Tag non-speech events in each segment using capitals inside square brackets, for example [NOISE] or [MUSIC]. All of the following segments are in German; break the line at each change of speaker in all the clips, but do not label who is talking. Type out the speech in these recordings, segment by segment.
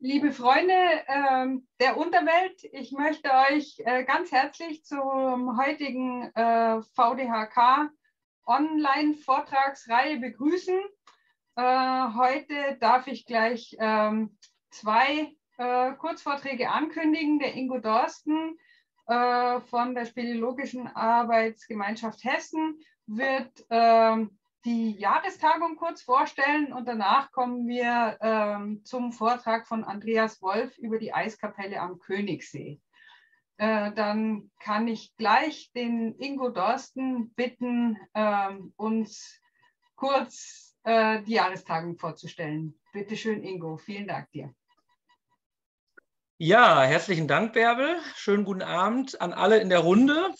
liebe Freunde ähm, der Unterwelt, ich möchte euch äh, ganz herzlich zum heutigen äh, VDHK Online-Vortragsreihe begrüßen. Äh, heute darf ich gleich ähm, zwei äh, Kurzvorträge ankündigen. Der Ingo Dorsten äh, von der Speleologischen Arbeitsgemeinschaft Hessen wird ähm, die Jahrestagung kurz vorstellen und danach kommen wir ähm, zum Vortrag von Andreas Wolf über die Eiskapelle am Königssee. Äh, dann kann ich gleich den Ingo Dorsten bitten, ähm, uns kurz äh, die Jahrestagung vorzustellen. Bitte schön, Ingo. Vielen Dank dir.
Ja, herzlichen Dank, Bärbel. Schönen guten Abend an alle in der Runde.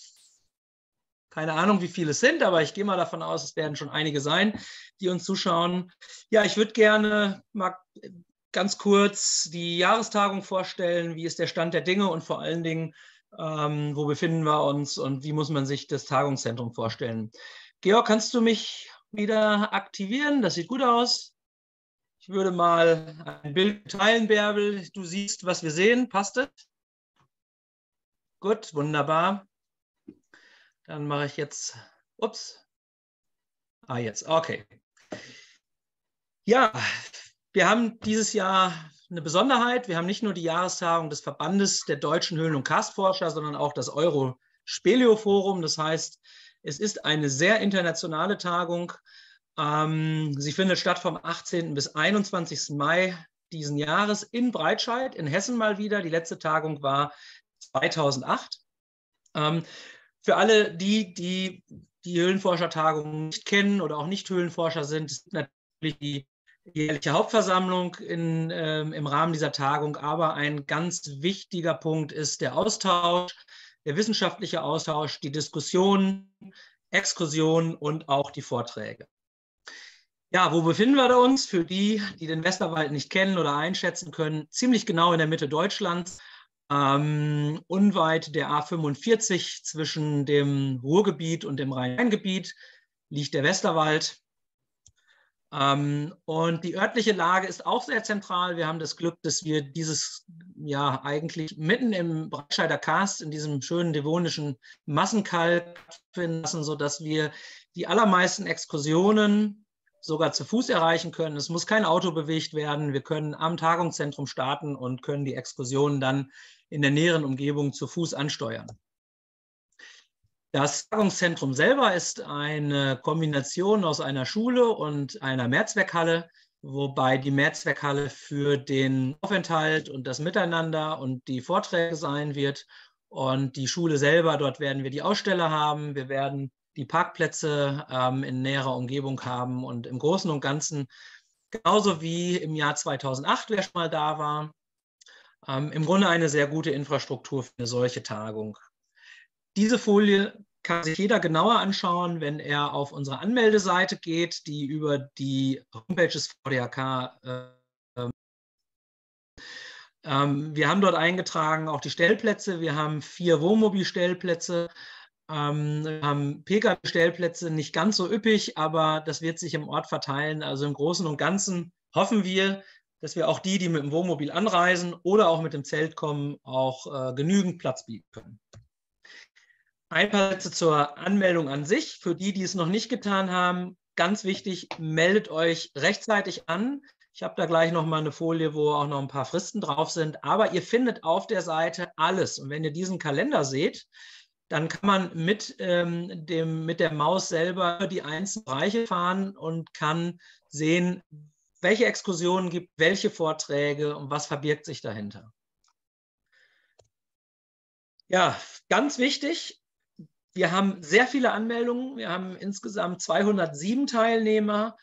Keine Ahnung, wie viele es sind, aber ich gehe mal davon aus, es werden schon einige sein, die uns zuschauen. Ja, ich würde gerne mal ganz kurz die Jahrestagung vorstellen. Wie ist der Stand der Dinge und vor allen Dingen, ähm, wo befinden wir uns und wie muss man sich das Tagungszentrum vorstellen? Georg, kannst du mich wieder aktivieren? Das sieht gut aus. Ich würde mal ein Bild teilen, Bärbel. Du siehst, was wir sehen. Passt es? Gut, wunderbar. Dann mache ich jetzt, ups, ah jetzt, okay. Ja, wir haben dieses Jahr eine Besonderheit. Wir haben nicht nur die Jahrestagung des Verbandes der deutschen Höhlen- und Karstforscher, sondern auch das Euro-Speleo-Forum. Das heißt, es ist eine sehr internationale Tagung. Ähm, sie findet statt vom 18. bis 21. Mai diesen Jahres in Breitscheid, in Hessen mal wieder. Die letzte Tagung war 2008. Ähm, für alle die, die die Höhlenforschertagung nicht kennen oder auch nicht Höhlenforscher sind, ist natürlich die jährliche Hauptversammlung in, ähm, im Rahmen dieser Tagung. Aber ein ganz wichtiger Punkt ist der Austausch, der wissenschaftliche Austausch, die Diskussion, Exkursionen und auch die Vorträge. Ja, wo befinden wir uns? Für die, die den Westerwald nicht kennen oder einschätzen können, ziemlich genau in der Mitte Deutschlands. Ähm, unweit der A45 zwischen dem Ruhrgebiet und dem Rhein-Main-Gebiet liegt der Westerwald. Ähm, und die örtliche Lage ist auch sehr zentral. Wir haben das Glück, dass wir dieses ja eigentlich mitten im Breitscheider Karst in diesem schönen devonischen Massenkalk finden lassen, sodass wir die allermeisten Exkursionen sogar zu Fuß erreichen können. Es muss kein Auto bewegt werden. Wir können am Tagungszentrum starten und können die Exkursionen dann in der näheren Umgebung zu Fuß ansteuern. Das Tagungszentrum selber ist eine Kombination aus einer Schule und einer Mehrzweckhalle, wobei die Mehrzweckhalle für den Aufenthalt und das Miteinander und die Vorträge sein wird. Und die Schule selber, dort werden wir die Aussteller haben. Wir werden die Parkplätze ähm, in näherer Umgebung haben und im Großen und Ganzen genauso wie im Jahr 2008, wer schon mal da war, ähm, im Grunde eine sehr gute Infrastruktur für eine solche Tagung. Diese Folie kann sich jeder genauer anschauen, wenn er auf unsere Anmeldeseite geht, die über die Homepage des VDHK äh, ähm, wir haben dort eingetragen auch die Stellplätze. Wir haben vier Wohnmobilstellplätze, ähm, wir haben Pkw-Stellplätze, nicht ganz so üppig, aber das wird sich im Ort verteilen. Also im Großen und Ganzen hoffen wir, dass wir auch die, die mit dem Wohnmobil anreisen oder auch mit dem Zelt kommen, auch äh, genügend Platz bieten können. Ein paar Sätze zur Anmeldung an sich. Für die, die es noch nicht getan haben, ganz wichtig, meldet euch rechtzeitig an. Ich habe da gleich noch mal eine Folie, wo auch noch ein paar Fristen drauf sind. Aber ihr findet auf der Seite alles. Und wenn ihr diesen Kalender seht, dann kann man mit, ähm, dem, mit der Maus selber die einzelnen Bereiche fahren und kann sehen, welche Exkursionen gibt, welche Vorträge und was verbirgt sich dahinter. Ja, ganz wichtig, wir haben sehr viele Anmeldungen. Wir haben insgesamt 207 Teilnehmer.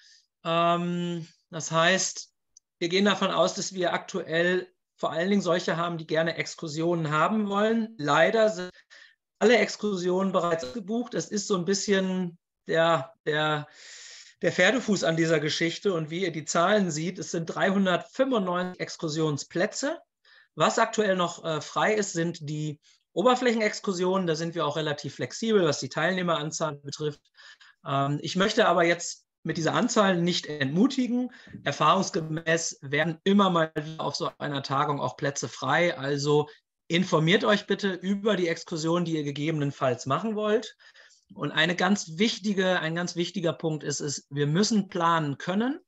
Ähm, das heißt, wir gehen davon aus, dass wir aktuell vor allen Dingen solche haben, die gerne Exkursionen haben wollen. Leider sind alle Exkursionen bereits gebucht. Es ist so ein bisschen der, der der Pferdefuß an dieser Geschichte. Und wie ihr die Zahlen seht, es sind 395 Exkursionsplätze. Was aktuell noch äh, frei ist, sind die Oberflächenexkursionen. Da sind wir auch relativ flexibel, was die Teilnehmeranzahl betrifft. Ähm, ich möchte aber jetzt mit dieser Anzahl nicht entmutigen. Erfahrungsgemäß werden immer mal auf so einer Tagung auch Plätze frei. Also informiert euch bitte über die Exkursion, die ihr gegebenenfalls machen wollt. Und eine ganz wichtige, ein ganz wichtiger Punkt ist, ist, wir müssen planen können,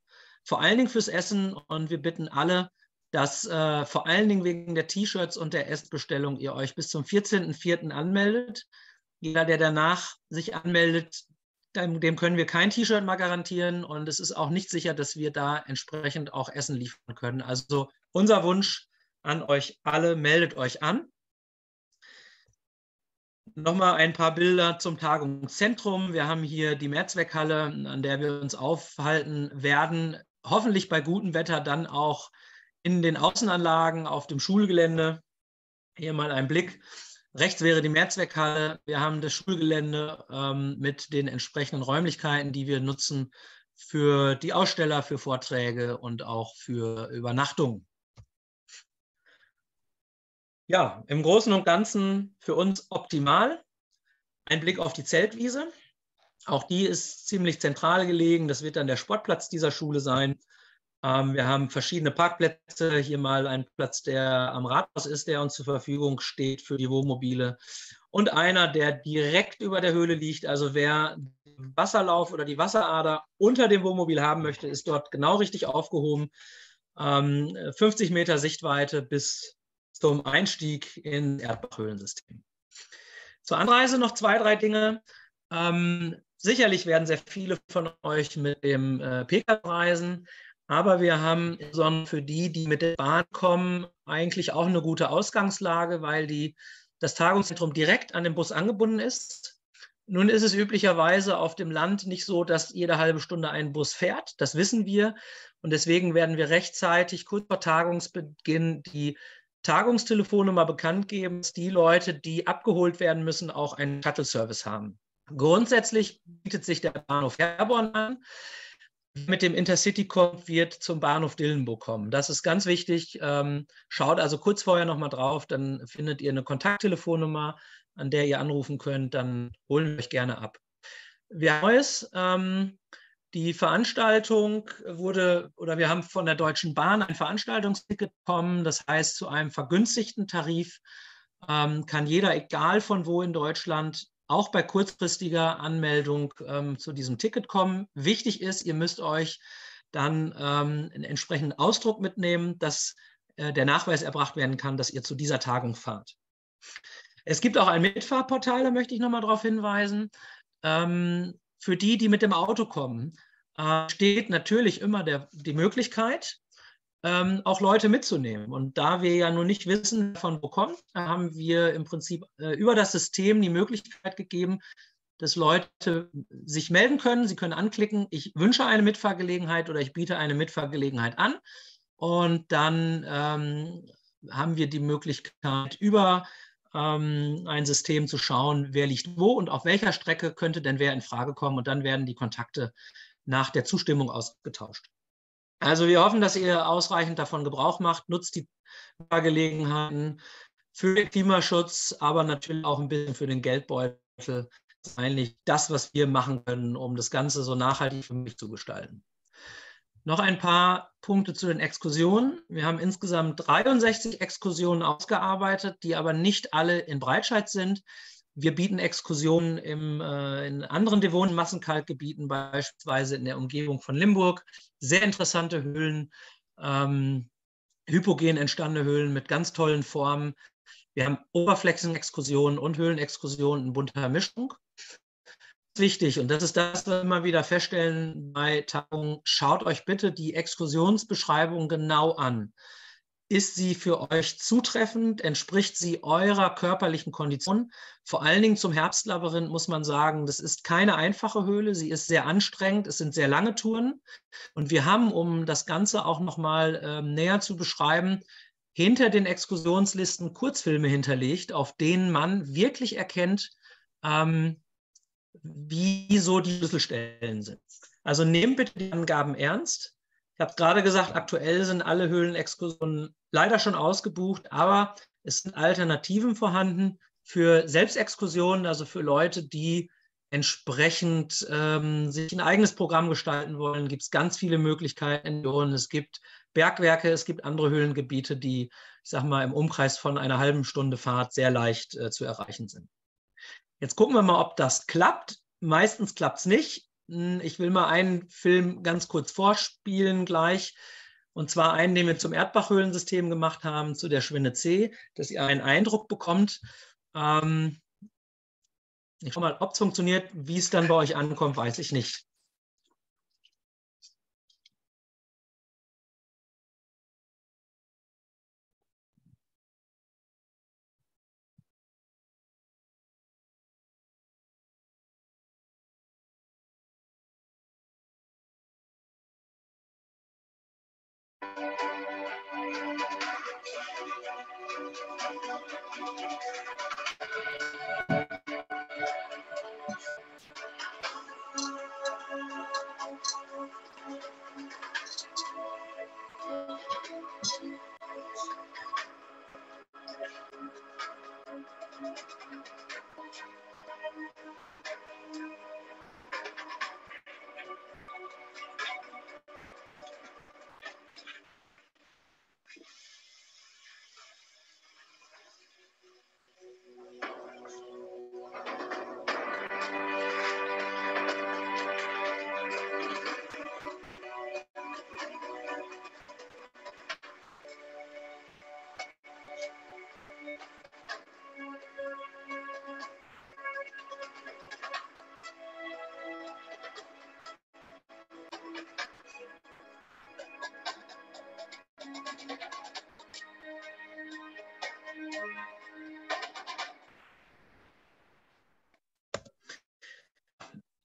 vor allen Dingen fürs Essen. Und wir bitten alle, dass äh, vor allen Dingen wegen der T-Shirts und der Essbestellung ihr euch bis zum 14.04. anmeldet. Jeder, der danach sich anmeldet, dem können wir kein T-Shirt mal garantieren und es ist auch nicht sicher, dass wir da entsprechend auch Essen liefern können. Also unser Wunsch an euch alle, meldet euch an. Nochmal ein paar Bilder zum Tagungszentrum. Wir haben hier die Mehrzweckhalle, an der wir uns aufhalten werden. Hoffentlich bei gutem Wetter dann auch in den Außenanlagen auf dem Schulgelände. Hier mal ein Blick Rechts wäre die Mehrzweckhalle. Wir haben das Schulgelände ähm, mit den entsprechenden Räumlichkeiten, die wir nutzen für die Aussteller, für Vorträge und auch für Übernachtungen. Ja, im Großen und Ganzen für uns optimal. Ein Blick auf die Zeltwiese. Auch die ist ziemlich zentral gelegen. Das wird dann der Sportplatz dieser Schule sein. Ähm, wir haben verschiedene Parkplätze. Hier mal ein Platz, der am Rathaus ist, der uns zur Verfügung steht für die Wohnmobile. Und einer, der direkt über der Höhle liegt. Also wer den Wasserlauf oder die Wasserader unter dem Wohnmobil haben möchte, ist dort genau richtig aufgehoben. Ähm, 50 Meter Sichtweite bis zum Einstieg ins Erdbachhöhlensystem. Zur Anreise noch zwei, drei Dinge. Ähm, sicherlich werden sehr viele von euch mit dem äh, PKW reisen. Aber wir haben insbesondere für die, die mit der Bahn kommen, eigentlich auch eine gute Ausgangslage, weil die, das Tagungszentrum direkt an den Bus angebunden ist. Nun ist es üblicherweise auf dem Land nicht so, dass jede halbe Stunde ein Bus fährt. Das wissen wir. Und deswegen werden wir rechtzeitig, kurz vor Tagungsbeginn, die Tagungstelefonnummer bekannt geben, dass die Leute, die abgeholt werden müssen, auch einen Shuttle-Service haben. Grundsätzlich bietet sich der Bahnhof Herborn an mit dem Intercity kommt, wird zum Bahnhof Dillenburg kommen. Das ist ganz wichtig. Ähm, schaut also kurz vorher nochmal drauf, dann findet ihr eine Kontakttelefonnummer, an der ihr anrufen könnt. Dann holen wir euch gerne ab. Wir haben Neues. Ähm, die Veranstaltung wurde, oder wir haben von der Deutschen Bahn ein Veranstaltungsticket bekommen. Das heißt, zu einem vergünstigten Tarif ähm, kann jeder, egal von wo in Deutschland, auch bei kurzfristiger Anmeldung ähm, zu diesem Ticket kommen. Wichtig ist, ihr müsst euch dann ähm, einen entsprechenden Ausdruck mitnehmen, dass äh, der Nachweis erbracht werden kann, dass ihr zu dieser Tagung fahrt. Es gibt auch ein Mitfahrportal, da möchte ich nochmal darauf hinweisen. Ähm, für die, die mit dem Auto kommen, äh, steht natürlich immer der, die Möglichkeit, ähm, auch Leute mitzunehmen. Und da wir ja nun nicht wissen, von wo kommt, haben wir im Prinzip äh, über das System die Möglichkeit gegeben, dass Leute sich melden können. Sie können anklicken, ich wünsche eine Mitfahrgelegenheit oder ich biete eine Mitfahrgelegenheit an. Und dann ähm, haben wir die Möglichkeit, über ein System zu schauen, wer liegt wo und auf welcher Strecke könnte denn wer in Frage kommen. Und dann werden die Kontakte nach der Zustimmung ausgetauscht. Also wir hoffen, dass ihr ausreichend davon Gebrauch macht, nutzt die Gelegenheiten für den Klimaschutz, aber natürlich auch ein bisschen für den Geldbeutel. Das ist eigentlich das, was wir machen können, um das Ganze so nachhaltig für mich zu gestalten. Noch ein paar Punkte zu den Exkursionen. Wir haben insgesamt 63 Exkursionen ausgearbeitet, die aber nicht alle in Breitscheid sind. Wir bieten Exkursionen im, äh, in anderen devonen Massenkalkgebieten, beispielsweise in der Umgebung von Limburg. Sehr interessante Höhlen, ähm, hypogen entstandene Höhlen mit ganz tollen Formen. Wir haben Oberflächenexkursionen und Höhlenexkursionen in bunter Mischung. Wichtig, und das ist das, was wir immer wieder feststellen bei Tagungen, schaut euch bitte die Exkursionsbeschreibung genau an. Ist sie für euch zutreffend? Entspricht sie eurer körperlichen Kondition? Vor allen Dingen zum Herbstlabyrinth muss man sagen, das ist keine einfache Höhle. Sie ist sehr anstrengend. Es sind sehr lange Touren. Und wir haben, um das Ganze auch noch mal ähm, näher zu beschreiben, hinter den Exkursionslisten Kurzfilme hinterlegt, auf denen man wirklich erkennt, ähm, wie so die Schlüsselstellen sind. Also nehmt bitte die Angaben ernst. Ich habe gerade gesagt, aktuell sind alle Höhlenexkursionen leider schon ausgebucht, aber es sind Alternativen vorhanden für Selbstexkursionen, also für Leute, die entsprechend ähm, sich ein eigenes Programm gestalten wollen, gibt es ganz viele Möglichkeiten. Es gibt Bergwerke, es gibt andere Höhlengebiete, die, ich sag mal, im Umkreis von einer halben Stunde Fahrt sehr leicht äh, zu erreichen sind. Jetzt gucken wir mal, ob das klappt. Meistens klappt es nicht. Hm, ich will mal einen Film ganz kurz vorspielen gleich. Und zwar einen, den wir zum Erdbachhöhlensystem gemacht haben, zu der Schwinne C, dass ihr einen Eindruck bekommt. Ähm, ich schau mal, ob es funktioniert. Wie es dann bei euch ankommt, weiß ich nicht.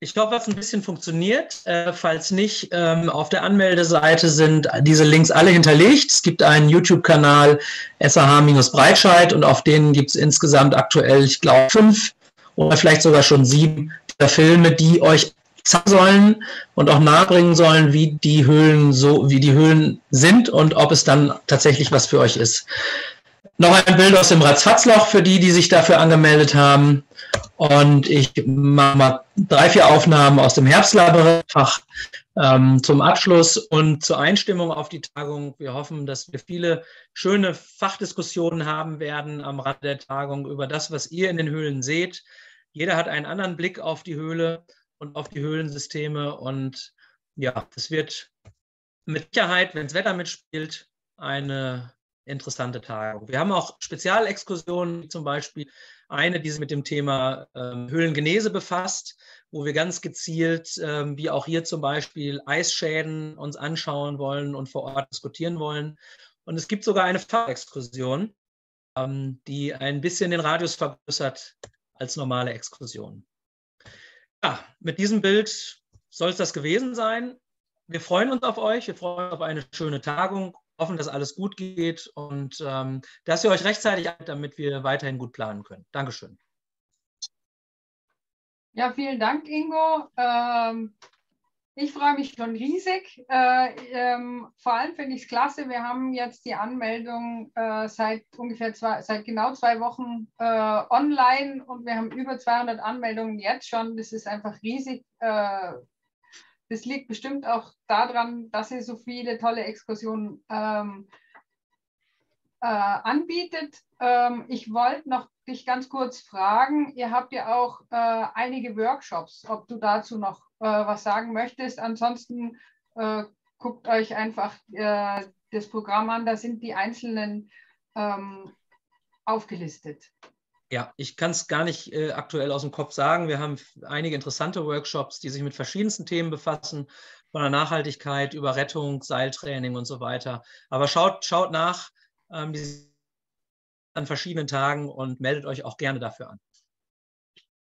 Ich hoffe, es ein bisschen funktioniert. Äh, falls nicht, ähm, auf der Anmeldeseite sind diese Links alle hinterlegt. Es gibt einen YouTube-Kanal SAH-Breitscheid und auf denen gibt es insgesamt aktuell, ich glaube, fünf oder vielleicht sogar schon sieben Filme, die euch zeigen sollen und auch nahebringen sollen, wie die Höhlen so, wie die Höhlen sind und ob es dann tatsächlich was für euch ist. Noch ein Bild aus dem Ratzfatzloch für die, die sich dafür angemeldet haben. Und ich mache mal drei, vier Aufnahmen aus dem Herbstlabyrinthfach ähm, zum Abschluss und zur Einstimmung auf die Tagung. Wir hoffen, dass wir viele schöne Fachdiskussionen haben werden am Rand der Tagung über das, was ihr in den Höhlen seht. Jeder hat einen anderen Blick auf die Höhle und auf die Höhlensysteme. Und ja, es wird mit Sicherheit, wenn das Wetter mitspielt, eine interessante Tagung. Wir haben auch Spezialexkursionen, zum Beispiel eine, die sich mit dem Thema ähm, Höhlengenese befasst, wo wir ganz gezielt, ähm, wie auch hier zum Beispiel, Eisschäden uns anschauen wollen und vor Ort diskutieren wollen. Und es gibt sogar eine Fahrexkursion, ähm, die ein bisschen den Radius vergrößert als normale Exkursion. Ja, mit diesem Bild soll es das gewesen sein. Wir freuen uns auf euch, wir freuen uns auf eine schöne Tagung hoffen, dass alles gut geht und ähm, dass ihr euch rechtzeitig, damit wir weiterhin gut planen können. Dankeschön.
Ja, vielen Dank, Ingo. Ähm, ich freue mich schon riesig. Äh, ähm, vor allem finde ich es klasse. Wir haben jetzt die Anmeldung äh, seit ungefähr zwei, seit genau zwei Wochen äh, online und wir haben über 200 Anmeldungen jetzt schon. Das ist einfach riesig äh, das liegt bestimmt auch daran, dass ihr so viele tolle Exkursionen ähm, äh, anbietet. Ähm, ich wollte noch dich ganz kurz fragen, ihr habt ja auch äh, einige Workshops, ob du dazu noch äh, was sagen möchtest. Ansonsten äh, guckt euch einfach äh, das Programm an, da sind die einzelnen ähm, aufgelistet.
Ja, ich kann es gar nicht äh, aktuell aus dem Kopf sagen. Wir haben einige interessante Workshops, die sich mit verschiedensten Themen befassen, von der Nachhaltigkeit über Rettung, Seiltraining und so weiter. Aber schaut, schaut nach ähm, an verschiedenen Tagen und meldet euch auch gerne dafür an.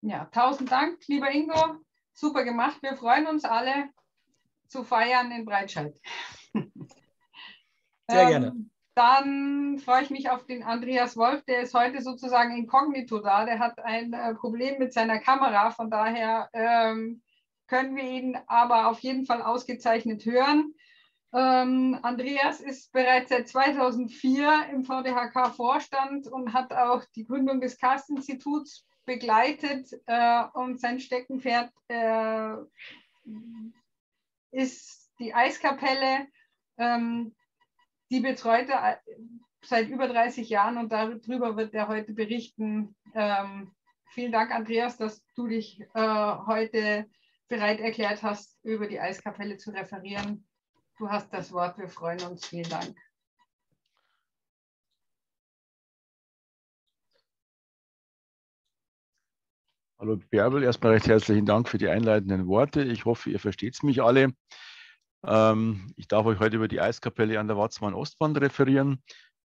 Ja, tausend Dank, lieber Ingo. Super gemacht. Wir freuen uns alle zu feiern in Breitscheid.
Sehr ähm, gerne.
Dann freue ich mich auf den Andreas Wolf, der ist heute sozusagen inkognito da. Der hat ein äh, Problem mit seiner Kamera, von daher ähm, können wir ihn aber auf jeden Fall ausgezeichnet hören. Ähm, Andreas ist bereits seit 2004 im VDHK-Vorstand und hat auch die Gründung des Cast-Instituts begleitet äh, und sein Steckenpferd äh, ist die Eiskapelle. Ähm, die betreut er äh, seit über 30 Jahren und darüber wird er heute berichten. Ähm, vielen Dank, Andreas, dass du dich äh, heute bereit erklärt hast, über die Eiskapelle zu referieren. Du hast das Wort, wir freuen uns. Vielen Dank.
Hallo Bärbel, erstmal recht herzlichen Dank für die einleitenden Worte. Ich hoffe, ihr versteht mich alle. Ähm, ich darf euch heute über die Eiskapelle an der Watzmann-Ostwand referieren.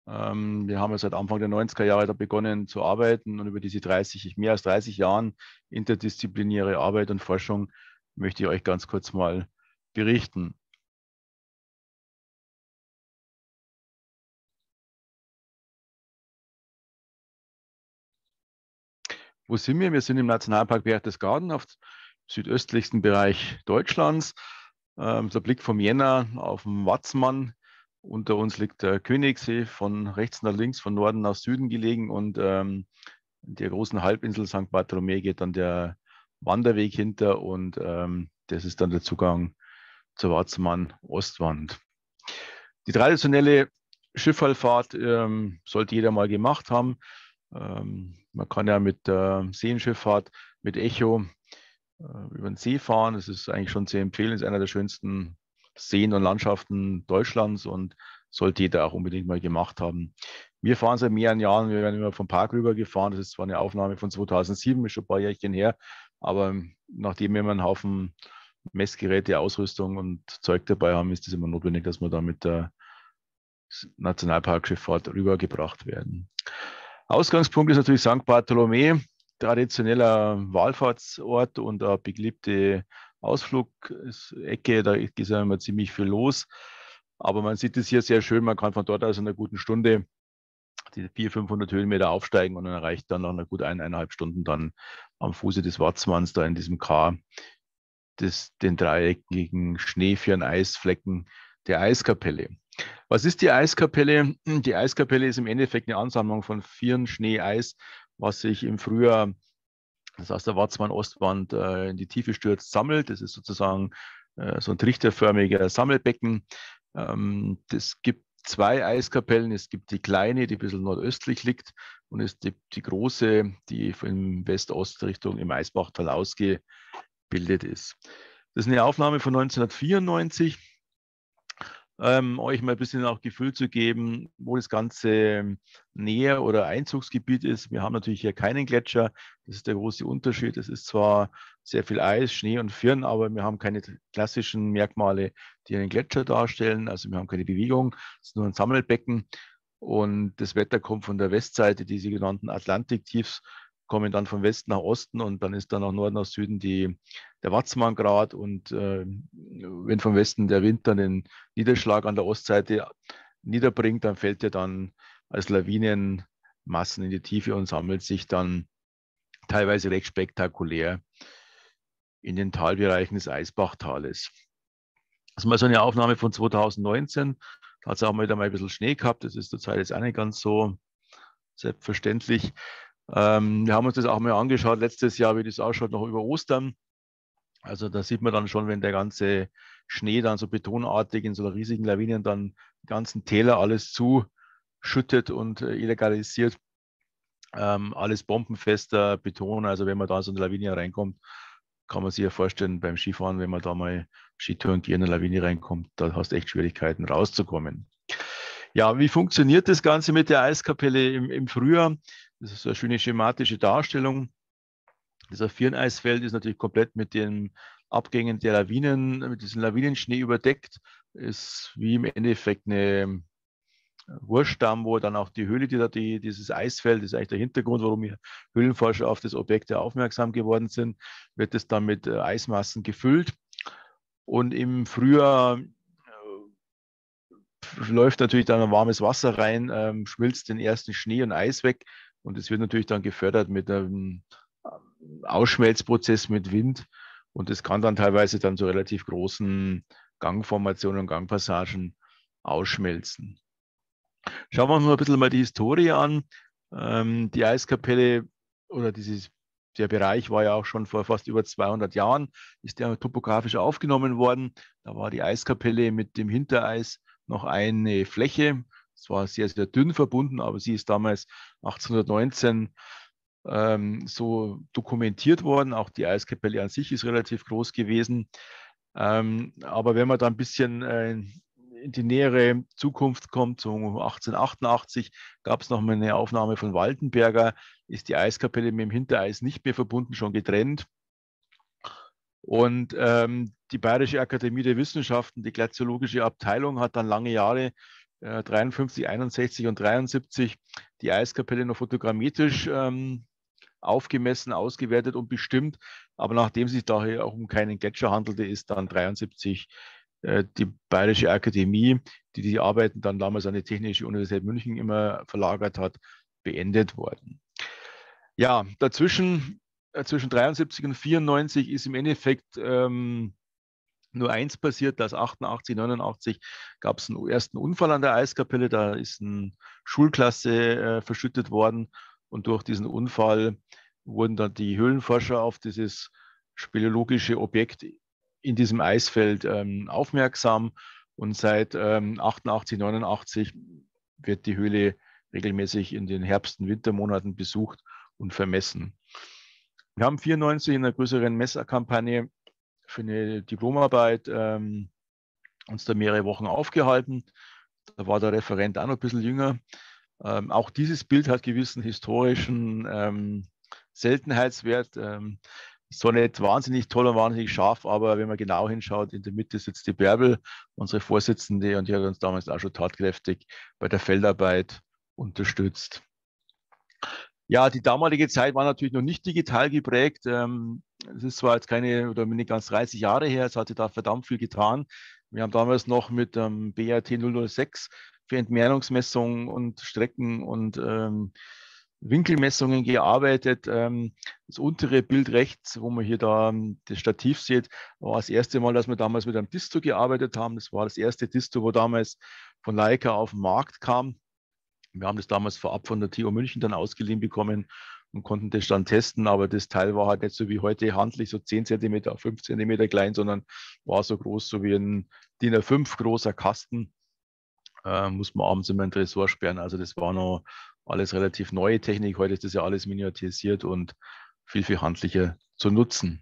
Ähm, wir haben ja seit Anfang der 90er Jahre da begonnen zu arbeiten und über diese 30, mehr als 30 Jahren interdisziplinäre Arbeit und Forschung möchte ich euch ganz kurz mal berichten. Wo sind wir? Wir sind im Nationalpark Berchtesgaden auf dem südöstlichsten Bereich Deutschlands. Ähm, der Blick vom Jänner auf den Watzmann. Unter uns liegt der Königssee, von rechts nach links, von Norden nach Süden gelegen. Und ähm, der großen Halbinsel St. Bartholomew geht dann der Wanderweg hinter und ähm, das ist dann der Zugang zur Watzmann-Ostwand. Die traditionelle Schifffahrt ähm, sollte jeder mal gemacht haben. Ähm, man kann ja mit der Seenschifffahrt, mit Echo äh, über den See fahren. Das ist eigentlich schon zu empfehlen. Das ist einer der schönsten Seen und Landschaften Deutschlands und sollte jeder auch unbedingt mal gemacht haben. Wir fahren seit mehreren Jahren, wir werden immer vom Park rüber gefahren. Das ist zwar eine Aufnahme von 2007, ist schon ein paar Jährchen her, aber nachdem wir immer einen Haufen Messgeräte, Ausrüstung und Zeug dabei haben, ist es immer notwendig, dass wir da mit der Nationalparkschifffahrt rübergebracht werden. Ausgangspunkt ist natürlich St. Bartholomew, traditioneller Wallfahrtsort und eine beliebte Ausflugecke. Da ist ja immer ziemlich viel los. Aber man sieht es hier sehr schön. Man kann von dort aus in einer guten Stunde die 400, 500 Höhenmeter aufsteigen und dann erreicht dann nach einer gut eineinhalb Stunden dann am Fuße des Watzmanns da in diesem K den dreieckigen schneefirn Eisflecken der Eiskapelle. Was ist die Eiskapelle? Die Eiskapelle ist im Endeffekt eine Ansammlung von Firn, Schnee, Eis, was sich im Frühjahr, das aus der Watzmann-Ostwand äh, in die Tiefe stürzt, sammelt. Das ist sozusagen äh, so ein trichterförmiger Sammelbecken. Ähm, gibt zwei Eiskapellen. Es gibt die kleine, die ein bisschen nordöstlich liegt, und es gibt die große, die in West-Ost-Richtung im Eisbachtal ausgebildet ist. Das ist eine Aufnahme von 1994 ähm, euch mal ein bisschen auch Gefühl zu geben, wo das Ganze ähm, Nähe- oder Einzugsgebiet ist. Wir haben natürlich hier keinen Gletscher. Das ist der große Unterschied. Es ist zwar sehr viel Eis, Schnee und Firn, aber wir haben keine klassischen Merkmale, die einen Gletscher darstellen. Also wir haben keine Bewegung. Es ist nur ein Sammelbecken. Und das Wetter kommt von der Westseite, die sogenannten Atlantiktiefs kommen dann von Westen nach Osten und dann ist dann nach Norden nach Süden die, der Watzmanngrad und äh, wenn vom Westen der Wind dann den Niederschlag an der Ostseite niederbringt, dann fällt er dann als Lawinenmassen in die Tiefe und sammelt sich dann teilweise recht spektakulär in den Talbereichen des Eisbachtales. Das ist mal so eine Aufnahme von 2019. Da hat es auch mal wieder mal ein bisschen Schnee gehabt. Das ist zurzeit jetzt auch nicht ganz so selbstverständlich. Ähm, wir haben uns das auch mal angeschaut letztes Jahr, wie das ausschaut, noch über Ostern. Also da sieht man dann schon, wenn der ganze Schnee dann so betonartig in so riesigen Lawinen dann die ganzen Täler alles zuschüttet und äh, illegalisiert. Ähm, alles bombenfester Beton. Also wenn man da so eine Lawine reinkommt, kann man sich ja vorstellen beim Skifahren, wenn man da mal Skitour und in eine Lawine reinkommt, da hast du echt Schwierigkeiten rauszukommen. Ja, wie funktioniert das Ganze mit der Eiskapelle im, im Frühjahr? Das ist eine schöne schematische Darstellung. Das Affiereneisfeld ist natürlich komplett mit den Abgängen der Lawinen, mit diesem Lawinenschnee überdeckt. Ist wie im Endeffekt eine äh, Wurstdamm, wo dann auch die Höhle, die da die, dieses Eisfeld, das ist eigentlich der Hintergrund, warum wir Höhlenforscher auf das Objekt aufmerksam geworden sind, wird es dann mit äh, Eismassen gefüllt. Und im Frühjahr äh, läuft natürlich dann warmes Wasser rein, ähm, schmilzt den ersten Schnee und Eis weg und es wird natürlich dann gefördert mit einem ähm, Ausschmelzprozess mit Wind. Und es kann dann teilweise dann zu relativ großen Gangformationen und Gangpassagen ausschmelzen. Schauen wir uns mal ein bisschen mal die Historie an. Ähm, die Eiskapelle oder dieses der Bereich war ja auch schon vor fast über 200 Jahren, ist der topografisch aufgenommen worden. Da war die Eiskapelle mit dem Hintereis noch eine Fläche. Es war sehr, sehr dünn verbunden, aber sie ist damals 1819 ähm, so dokumentiert worden. Auch die Eiskapelle an sich ist relativ groß gewesen. Ähm, aber wenn man da ein bisschen äh, in die nähere Zukunft kommt, so 1888 gab es nochmal eine Aufnahme von Waltenberger, ist die Eiskapelle mit dem Hintereis nicht mehr verbunden, schon getrennt. Und ähm, die Bayerische Akademie der Wissenschaften, die Glaziologische Abteilung, hat dann lange Jahre, äh, 53, 61 und 73, die Eiskapelle noch fotogrammetrisch ähm, aufgemessen, ausgewertet und bestimmt. Aber nachdem es sich daher auch um keinen Gletscher handelte, ist dann 73 äh, die Bayerische Akademie, die die Arbeiten dann damals an die Technische Universität München immer verlagert hat, beendet worden. Ja, dazwischen, äh, zwischen 73 und 94 ist im Endeffekt ähm, nur eins passiert, dass 88, 89 gab es einen ersten Unfall an der Eiskapelle, da ist eine Schulklasse äh, verschüttet worden und durch diesen Unfall wurden dann die Höhlenforscher auf dieses speleologische Objekt in diesem Eisfeld ähm, aufmerksam und seit ähm, 88, 89 wird die Höhle regelmäßig in den Herbst- und Wintermonaten besucht und vermessen. Wir haben 94 in einer größeren Messerkampagne für eine Diplomarbeit ähm, uns da mehrere Wochen aufgehalten. Da war der Referent auch noch ein bisschen jünger. Ähm, auch dieses Bild hat gewissen historischen ähm, Seltenheitswert. Ähm, so nicht wahnsinnig toll und wahnsinnig scharf, aber wenn man genau hinschaut, in der Mitte sitzt die Bärbel, unsere Vorsitzende, und die hat uns damals auch schon tatkräftig bei der Feldarbeit unterstützt. Ja, die damalige Zeit war natürlich noch nicht digital geprägt. Ähm, es ist zwar jetzt keine oder nicht ganz 30 Jahre her, es hat sich da verdammt viel getan. Wir haben damals noch mit dem BRT 006 für Entfernungsmessungen und Strecken und ähm, Winkelmessungen gearbeitet. Ähm, das untere Bild rechts, wo man hier da ähm, das Stativ sieht, war das erste Mal, dass wir damals mit einem Disto gearbeitet haben. Das war das erste Disto, wo damals von Leica auf den Markt kam. Wir haben das damals vorab von der TU München dann ausgeliehen bekommen und konnten das dann testen, aber das Teil war halt nicht so wie heute handlich, so 10 cm auf 5 cm klein, sondern war so groß, so wie ein DIN A5 großer Kasten. Äh, muss man abends immer ein Tresor sperren. Also das war noch alles relativ neue Technik. Heute ist das ja alles miniaturisiert und viel, viel handlicher zu nutzen.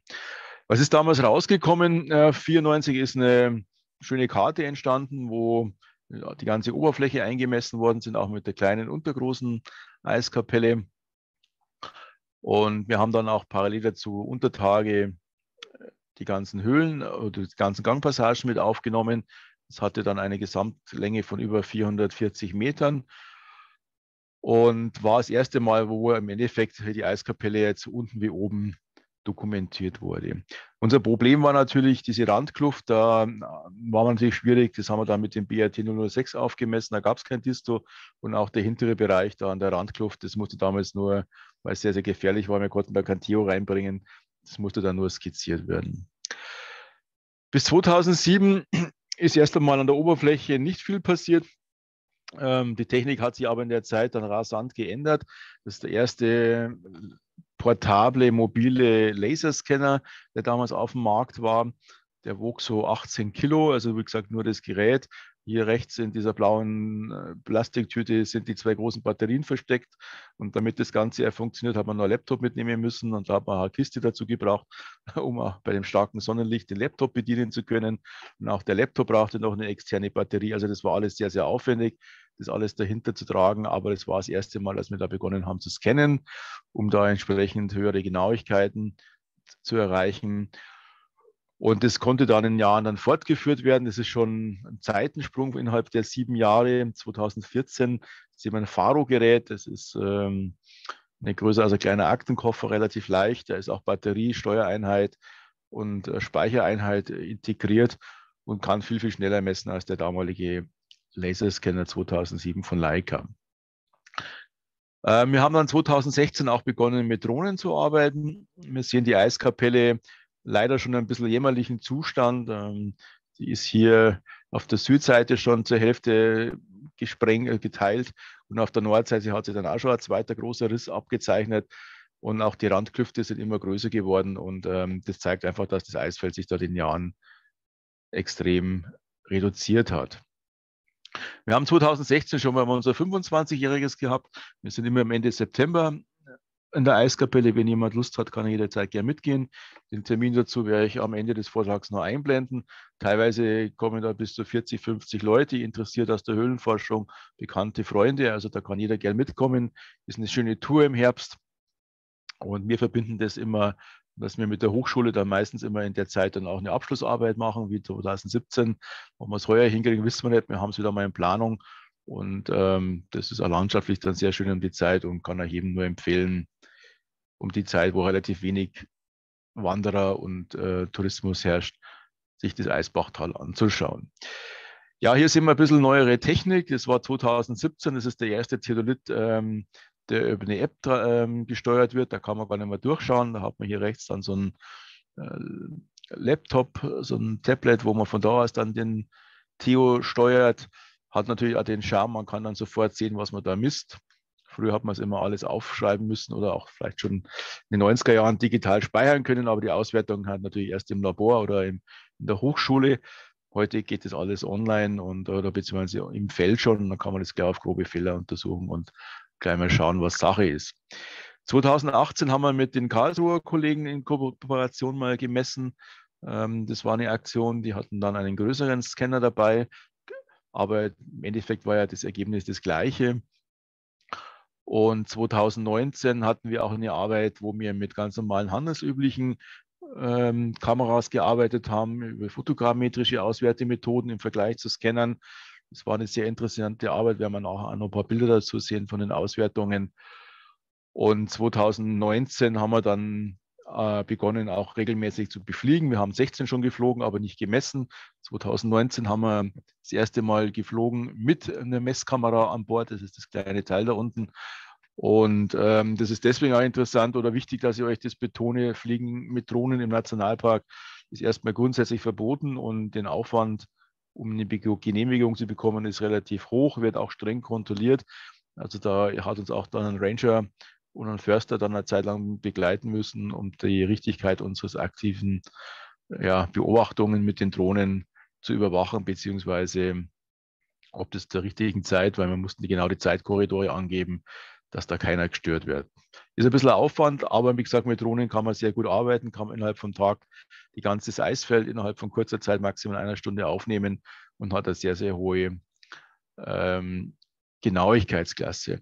Was ist damals rausgekommen? Äh, 94 ist eine schöne Karte entstanden, wo die ganze Oberfläche eingemessen worden sind, auch mit der kleinen und der großen Eiskapelle. Und wir haben dann auch parallel dazu unter Tage die ganzen Höhlen oder die ganzen Gangpassagen mit aufgenommen. Es hatte dann eine Gesamtlänge von über 440 Metern und war das erste Mal, wo im Endeffekt die Eiskapelle jetzt unten wie oben dokumentiert wurde. Unser Problem war natürlich diese Randkluft, da äh, war natürlich schwierig, das haben wir dann mit dem BRT 006 aufgemessen, da gab es kein Disto und auch der hintere Bereich da an der Randkluft, das musste damals nur, weil es sehr, sehr gefährlich war, wir konnten da kein Theo reinbringen, das musste dann nur skizziert werden. Bis 2007 ist erst einmal an der Oberfläche nicht viel passiert. Ähm, die Technik hat sich aber in der Zeit dann rasant geändert. Das ist der erste portable, mobile Laserscanner, der damals auf dem Markt war. Der wog so 18 Kilo, also wie gesagt nur das Gerät. Hier rechts in dieser blauen äh, Plastiktüte sind die zwei großen Batterien versteckt. Und damit das Ganze funktioniert, hat man noch einen Laptop mitnehmen müssen. Und da hat man eine Kiste dazu gebraucht, [LAUGHS] um auch bei dem starken Sonnenlicht den Laptop bedienen zu können. Und auch der Laptop brauchte noch eine externe Batterie. Also das war alles sehr, sehr aufwendig, das alles dahinter zu tragen. Aber es war das erste Mal, als wir da begonnen haben zu scannen, um da entsprechend höhere Genauigkeiten zu erreichen. Und das konnte dann in Jahren dann fortgeführt werden. Das ist schon ein Zeitensprung innerhalb der sieben Jahre. 2014 sehen wir ein Faro-Gerät. Das ist ähm, eine größer als ein kleiner Aktenkoffer, relativ leicht. Da ist auch Batterie, Steuereinheit und äh, Speichereinheit integriert und kann viel, viel schneller messen als der damalige Laserscanner 2007 von Leica. Äh, wir haben dann 2016 auch begonnen, mit Drohnen zu arbeiten. Wir sehen die Eiskapelle leider schon ein bisschen jämmerlichen Zustand. Ähm, die ist hier auf der Südseite schon zur Hälfte gesprengt, äh, geteilt und auf der Nordseite hat sich dann auch schon ein zweiter großer Riss abgezeichnet. Und auch die Randklüfte sind immer größer geworden. Und ähm, das zeigt einfach, dass das Eisfeld sich dort in den Jahren extrem reduziert hat. Wir haben 2016 schon mal unser 25-Jähriges gehabt. Wir sind immer am Ende September in der Eiskapelle. Wenn jemand Lust hat, kann er jederzeit gerne mitgehen. Den Termin dazu werde ich am Ende des Vortrags noch einblenden. Teilweise kommen da bis zu 40, 50 Leute, interessiert aus der Höhlenforschung, bekannte Freunde. Also da kann jeder gerne mitkommen. Ist eine schöne Tour im Herbst. Und wir verbinden das immer, dass wir mit der Hochschule dann meistens immer in der Zeit dann auch eine Abschlussarbeit machen, wie 2017. Ob wir es heuer hinkriegen, wissen wir nicht. Wir haben es wieder mal in Planung. Und ähm, das ist auch landschaftlich dann sehr schön um die Zeit und kann auch jedem nur empfehlen, um die Zeit, wo relativ wenig Wanderer und äh, Tourismus herrscht, sich das Eisbachtal anzuschauen. Ja, hier sehen wir ein bisschen neuere Technik. Das war 2017, das ist der erste Theodolit, ähm, der über eine App ähm, gesteuert wird. Da kann man gar nicht mehr durchschauen. Da hat man hier rechts dann so ein äh, Laptop, so ein Tablet, wo man von da aus dann den Theo steuert. Hat natürlich auch den Charme, man kann dann sofort sehen, was man da misst. Früher hat man es immer alles aufschreiben müssen oder auch vielleicht schon in den 90er Jahren digital speichern können, aber die Auswertung hat natürlich erst im Labor oder in, in der Hochschule. Heute geht das alles online und oder beziehungsweise im Feld schon. Und dann kann man das gleich auf grobe Fehler untersuchen und gleich mal schauen, was Sache ist. 2018 haben wir mit den Karlsruher Kollegen in Kooperation mal gemessen. Ähm, das war eine Aktion, die hatten dann einen größeren Scanner dabei, aber im Endeffekt war ja das Ergebnis das gleiche. Und 2019 hatten wir auch eine Arbeit, wo wir mit ganz normalen handelsüblichen ähm, Kameras gearbeitet haben, über fotogrammetrische Auswertemethoden im Vergleich zu Scannern. Das war eine sehr interessante Arbeit. Wir haben auch noch ein paar Bilder dazu sehen von den Auswertungen. Und 2019 haben wir dann äh, begonnen, auch regelmäßig zu befliegen. Wir haben 16 schon geflogen, aber nicht gemessen. 2019 haben wir das erste Mal geflogen mit einer Messkamera an Bord. Das ist das kleine Teil da unten. Und ähm, das ist deswegen auch interessant oder wichtig, dass ich euch das betone. Fliegen mit Drohnen im Nationalpark ist erstmal grundsätzlich verboten und den Aufwand, um eine Genehmigung zu bekommen, ist relativ hoch, wird auch streng kontrolliert. Also da hat uns auch dann ein Ranger und ein Förster dann eine Zeit lang begleiten müssen, um die Richtigkeit unseres aktiven ja, Beobachtungen mit den Drohnen zu überwachen, beziehungsweise ob das der richtigen Zeit, weil wir mussten genau die Zeitkorridore angeben, dass da keiner gestört wird. Ist ein bisschen Aufwand, aber wie gesagt, mit Drohnen kann man sehr gut arbeiten, kann man innerhalb vom Tag die ganze Eisfeld innerhalb von kurzer Zeit, maximal einer Stunde aufnehmen und hat eine sehr, sehr hohe ähm, Genauigkeitsklasse.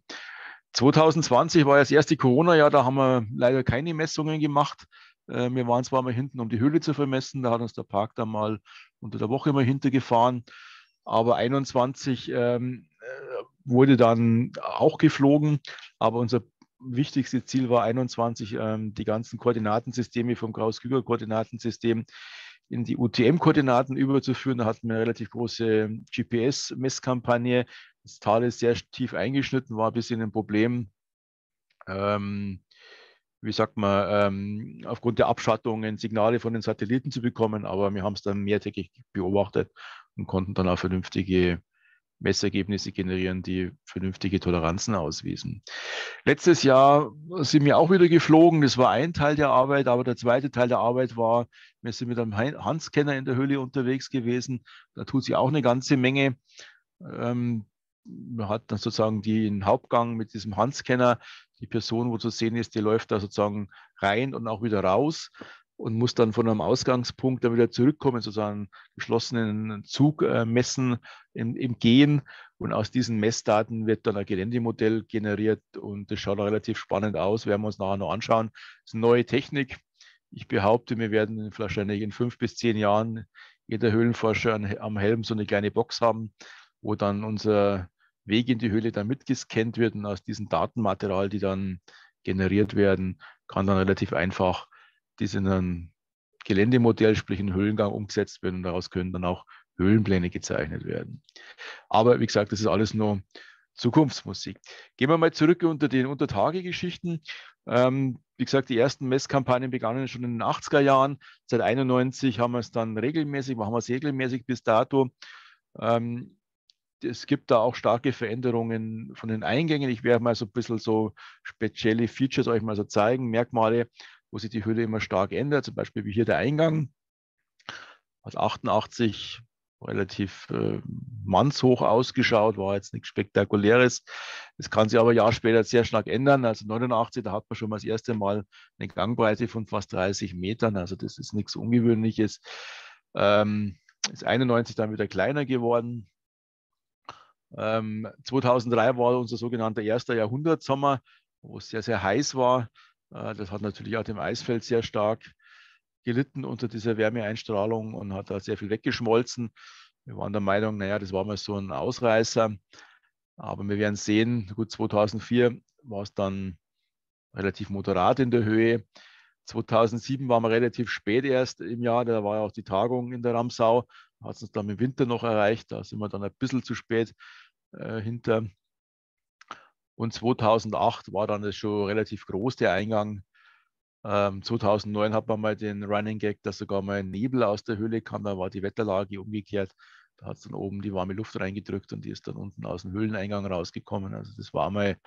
2020 war ja das erste Corona-Jahr, da haben wir leider keine Messungen gemacht. Äh, wir waren zwar mal hinten, um die Höhle zu vermessen, da hat uns der Park dann mal unter der Woche mal hintergefahren. Aber 21 ähm, äh, wurde dann auch geflogen. Aber unser wichtigstes Ziel war 21, ähm, die ganzen Koordinatensysteme vom Kraus-Küger-Koordinatensystem in die UTM-Koordinaten überzuführen. Da hatten wir eine relativ große GPS-Messkampagne. Das Tal ist sehr tief eingeschnitten, war ein bisschen ein Problem. Ähm, wie sagt man, ähm, aufgrund der Abschattungen Signale von den Satelliten zu bekommen, aber wir haben es dann mehrtägig beobachtet und konnten dann auch vernünftige Messergebnisse generieren, die vernünftige Toleranzen auswiesen. Letztes Jahr sind wir auch wieder geflogen. Das war ein Teil der Arbeit, aber der zweite Teil der Arbeit war, wir sind mit einem Handscanner in der Höhle unterwegs gewesen. Da tut sich auch eine ganze Menge. Ähm, man hat dann sozusagen den Hauptgang mit diesem Handscanner. Die Person, wo zu sehen ist, die läuft da sozusagen rein und auch wieder raus und muss dann von einem Ausgangspunkt dann wieder zurückkommen, sozusagen geschlossenen Zug äh, messen im, im, Gehen. Und aus diesen Messdaten wird dann ein Geländemodell generiert und das schaut relativ spannend aus. Werden wir uns nachher noch anschauen. Das ist eine neue Technik. Ich behaupte, wir werden wahrscheinlich in fünf bis zehn Jahren jeder Höhlenforscher am Helm so eine kleine Box haben, wo dann unser Weg in die Höhle dann mitgescannt wird und aus diesem Datenmaterial, die dann generiert werden, kann dann relativ einfach dies in ein Geländemodell, sprich in Höhlengang umgesetzt werden und daraus können dann auch Höhlenpläne gezeichnet werden. Aber wie gesagt, das ist alles nur Zukunftsmusik. Gehen wir mal zurück unter den Untertagegeschichten. Ähm, wie gesagt, die ersten Messkampagnen begannen schon in den 80er Jahren. Seit 91 haben wir es dann regelmäßig, machen wir es regelmäßig bis dato. Ähm, es gibt da auch starke Veränderungen von den Eingängen. Ich werde mal so ein bisschen so spezielle Features euch mal so zeigen, Merkmale, wo sich die Hülle immer stark ändert. Zum Beispiel wie hier der Eingang. Hat 88 relativ äh, mannshoch ausgeschaut, war jetzt nichts Spektakuläres. Das kann sich aber ein Jahr später sehr stark ändern. Also 89, da hat man schon mal das erste Mal eine Gangbreite von fast 30 Metern. Also das ist nichts Ungewöhnliches. Ähm, ist 91 dann wieder kleiner geworden. Ähm, 2003 war unser sogenannter erster Jahrhundertsommer, wo es sehr, sehr heiß war. Äh, das hat natürlich auch dem Eisfeld sehr stark gelitten unter dieser Wärmeeinstrahlung und hat da sehr viel weggeschmolzen. Wir waren der Meinung, naja, das war mal so ein Ausreißer. Aber wir werden sehen, gut, 2004 war es dann relativ moderat in der Höhe. 2007 waren wir relativ spät erst im Jahr, da war ja auch die Tagung in der Ramsau, hat es uns dann im Winter noch erreicht, da sind wir dann ein bisschen zu spät äh, hinter. Und 2008 war dann das schon relativ groß, der Eingang. Ähm, 2009 hat man mal den Running Gag, dass sogar mal Nebel aus der Höhle kam, da war die Wetterlage umgekehrt. Da hat es dann oben die warme Luft reingedrückt und die ist dann unten aus dem Höhleneingang rausgekommen. Also das war mal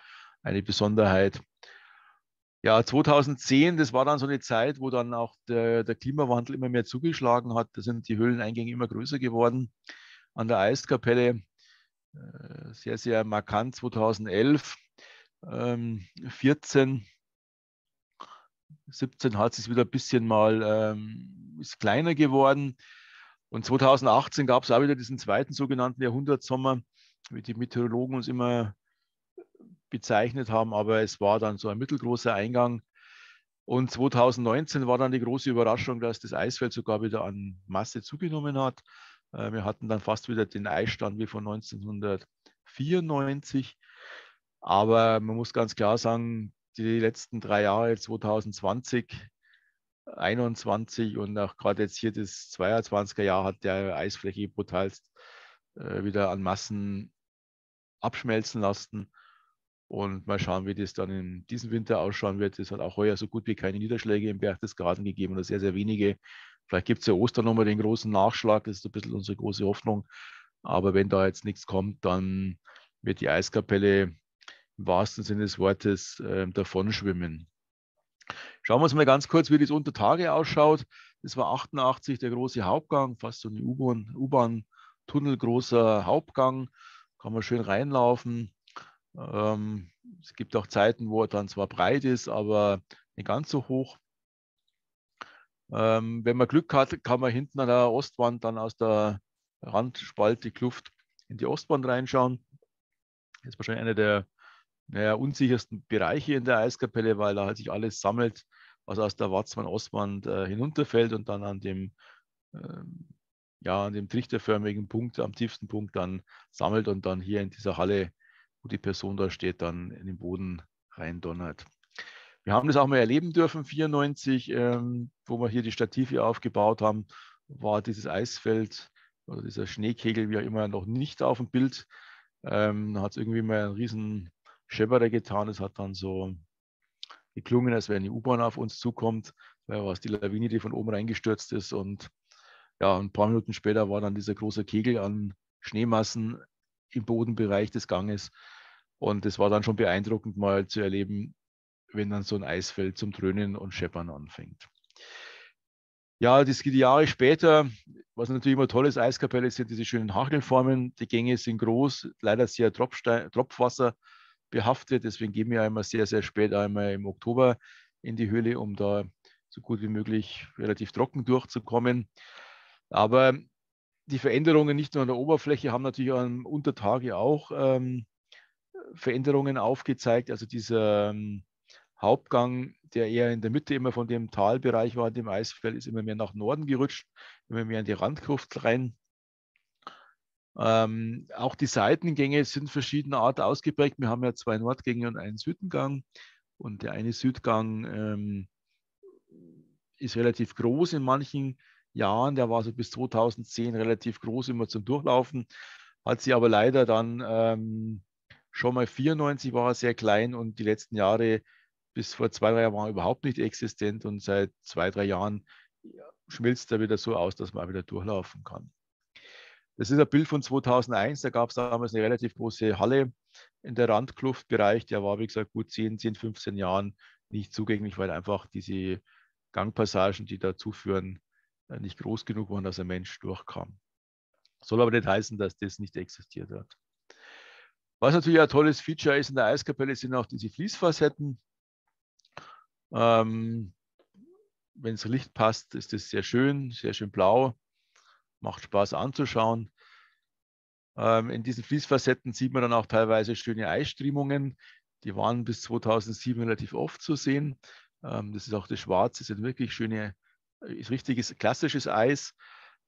eine Besonderheit. Ja, 2010, das war dann so eine Zeit, wo dann auch der, der Klimawandel immer mehr zugeschlagen hat. Da sind die Höhleneingänge immer größer geworden. An der Eiskapelle sehr, sehr markant 2011, ähm, 14, 17 hat es wieder ein bisschen mal, ähm, ist kleiner geworden. Und 2018 gab es auch wieder diesen zweiten sogenannten Jahrhundertsommer, wie die Meteorologen uns immer bezeichnet haben, aber es war dann so ein mittelgroßer Eingang. Und 2019 war dann die große Überraschung, dass das Eisfeld sogar wieder an Masse zugenommen hat. Äh, wir hatten dann fast wieder den Eisstand wie von 1994. Aber man muss ganz klar sagen, die letzten drei Jahre, 2020, 2021 und auch gerade jetzt hier das 22er Jahr hat der Eisfläche brutalst äh, wieder an Massen abschmelzen lassen. Und mal schauen, wie das dann in diesem Winter ausschauen wird. Es hat auch heuer so gut wie keine Niederschläge im Berchtesgaden gegeben oder sehr, sehr wenige. Vielleicht gibt es ja Ostern nochmal den großen Nachschlag. Das ist ein bisschen unsere große Hoffnung. Aber wenn da jetzt nichts kommt, dann wird die Eiskapelle im wahrsten Sinne des Wortes äh, davon schwimmen. Schauen wir uns mal ganz kurz, wie das unter Tage ausschaut. Das war 88 der große Hauptgang, fast so ein U-Bahn-Tunnel großer Hauptgang. Kann man schön reinlaufen. Ähm, es gibt auch Zeiten, wo er dann zwar breit ist, aber nicht ganz so hoch. Ähm, wenn man Glück hat, kann man hinten an der Ostwand dann aus der Randspalte Kluft in die Ostwand reinschauen. Das ist wahrscheinlich einer der naja, unsichersten Bereiche in der Eiskapelle, weil da halt sich alles sammelt, was aus der Watzmann-Ostwand äh, hinunterfällt und dann an dem, äh, ja, an dem trichterförmigen Punkt, am tiefsten Punkt dann sammelt und dann hier in dieser Halle wo die Person da steht, dann in den Boden reindonnert. Wir haben das auch mal erleben dürfen, 94, ähm, wo wir hier die Stative aufgebaut haben, war dieses Eisfeld oder dieser Schneekegel, wie auch immer, noch nicht auf dem Bild. Ähm, hat es irgendwie mal einen riesen Schepperer getan. Es hat dann so geklungen, als wenn die U-Bahn auf uns zukommt, weil war es die Lawine, die von oben reingestürzt ist. Und ja, ein paar Minuten später war dann dieser große Kegel an Schneemassen im Bodenbereich des Ganges. Und es war dann schon beeindruckend mal zu erleben, wenn dann so ein Eisfeld zum Dröhnen und Scheppern anfängt. Ja, das geht Jahre später. Was natürlich immer toll ist, Eiskapelle sind diese schönen Hachelformen. Die Gänge sind groß, leider sehr Tropfstein, Tropfwasser behaftet. Deswegen gehen wir einmal sehr, sehr spät, einmal im Oktober in die Höhle, um da so gut wie möglich relativ trocken durchzukommen. Aber die Veränderungen nicht nur an der Oberfläche haben natürlich am Untertage auch ähm, Veränderungen aufgezeigt. Also dieser ähm, Hauptgang, der eher in der Mitte immer von dem Talbereich war, dem Eisfeld, ist immer mehr nach Norden gerutscht, immer mehr in die Randgruft rein. Ähm, auch die Seitengänge sind verschiedener Art ausgeprägt. Wir haben ja zwei Nordgänge und einen Südengang. Und der eine Südgang ähm, ist relativ groß in manchen Jahren. Der war so bis 2010 relativ groß immer zum Durchlaufen, hat sie aber leider dann ähm, schon mal 94 war er sehr klein und die letzten Jahre bis vor zwei, drei Jahren er überhaupt nicht existent und seit zwei, drei Jahren schmilzt er wieder so aus, dass man wieder durchlaufen kann. Das ist ein Bild von 2001. Da gab es damals eine relativ große Halle in der Randkluftbereich. Der war, wie gesagt, gut 10, 10, 15 Jahren nicht zugänglich, weil einfach diese Gangpassagen, die dazu führen, äh, nicht groß genug waren, dass ein Mensch durchkam. Soll aber nicht heißen, dass das nicht existiert hat. Was natürlich ein tolles Feature ist in der Eiskapelle, sind auch diese Fließfacetten. Ähm, Wenn das Licht passt, ist es sehr schön, sehr schön blau, macht Spaß anzuschauen. Ähm, in diesen Fließfacetten sieht man dann auch teilweise schöne Eisströmungen. Die waren bis 2007 relativ oft zu sehen. Ähm, das ist auch das Schwarze, das sind wirklich schöne, ist richtiges klassisches Eis.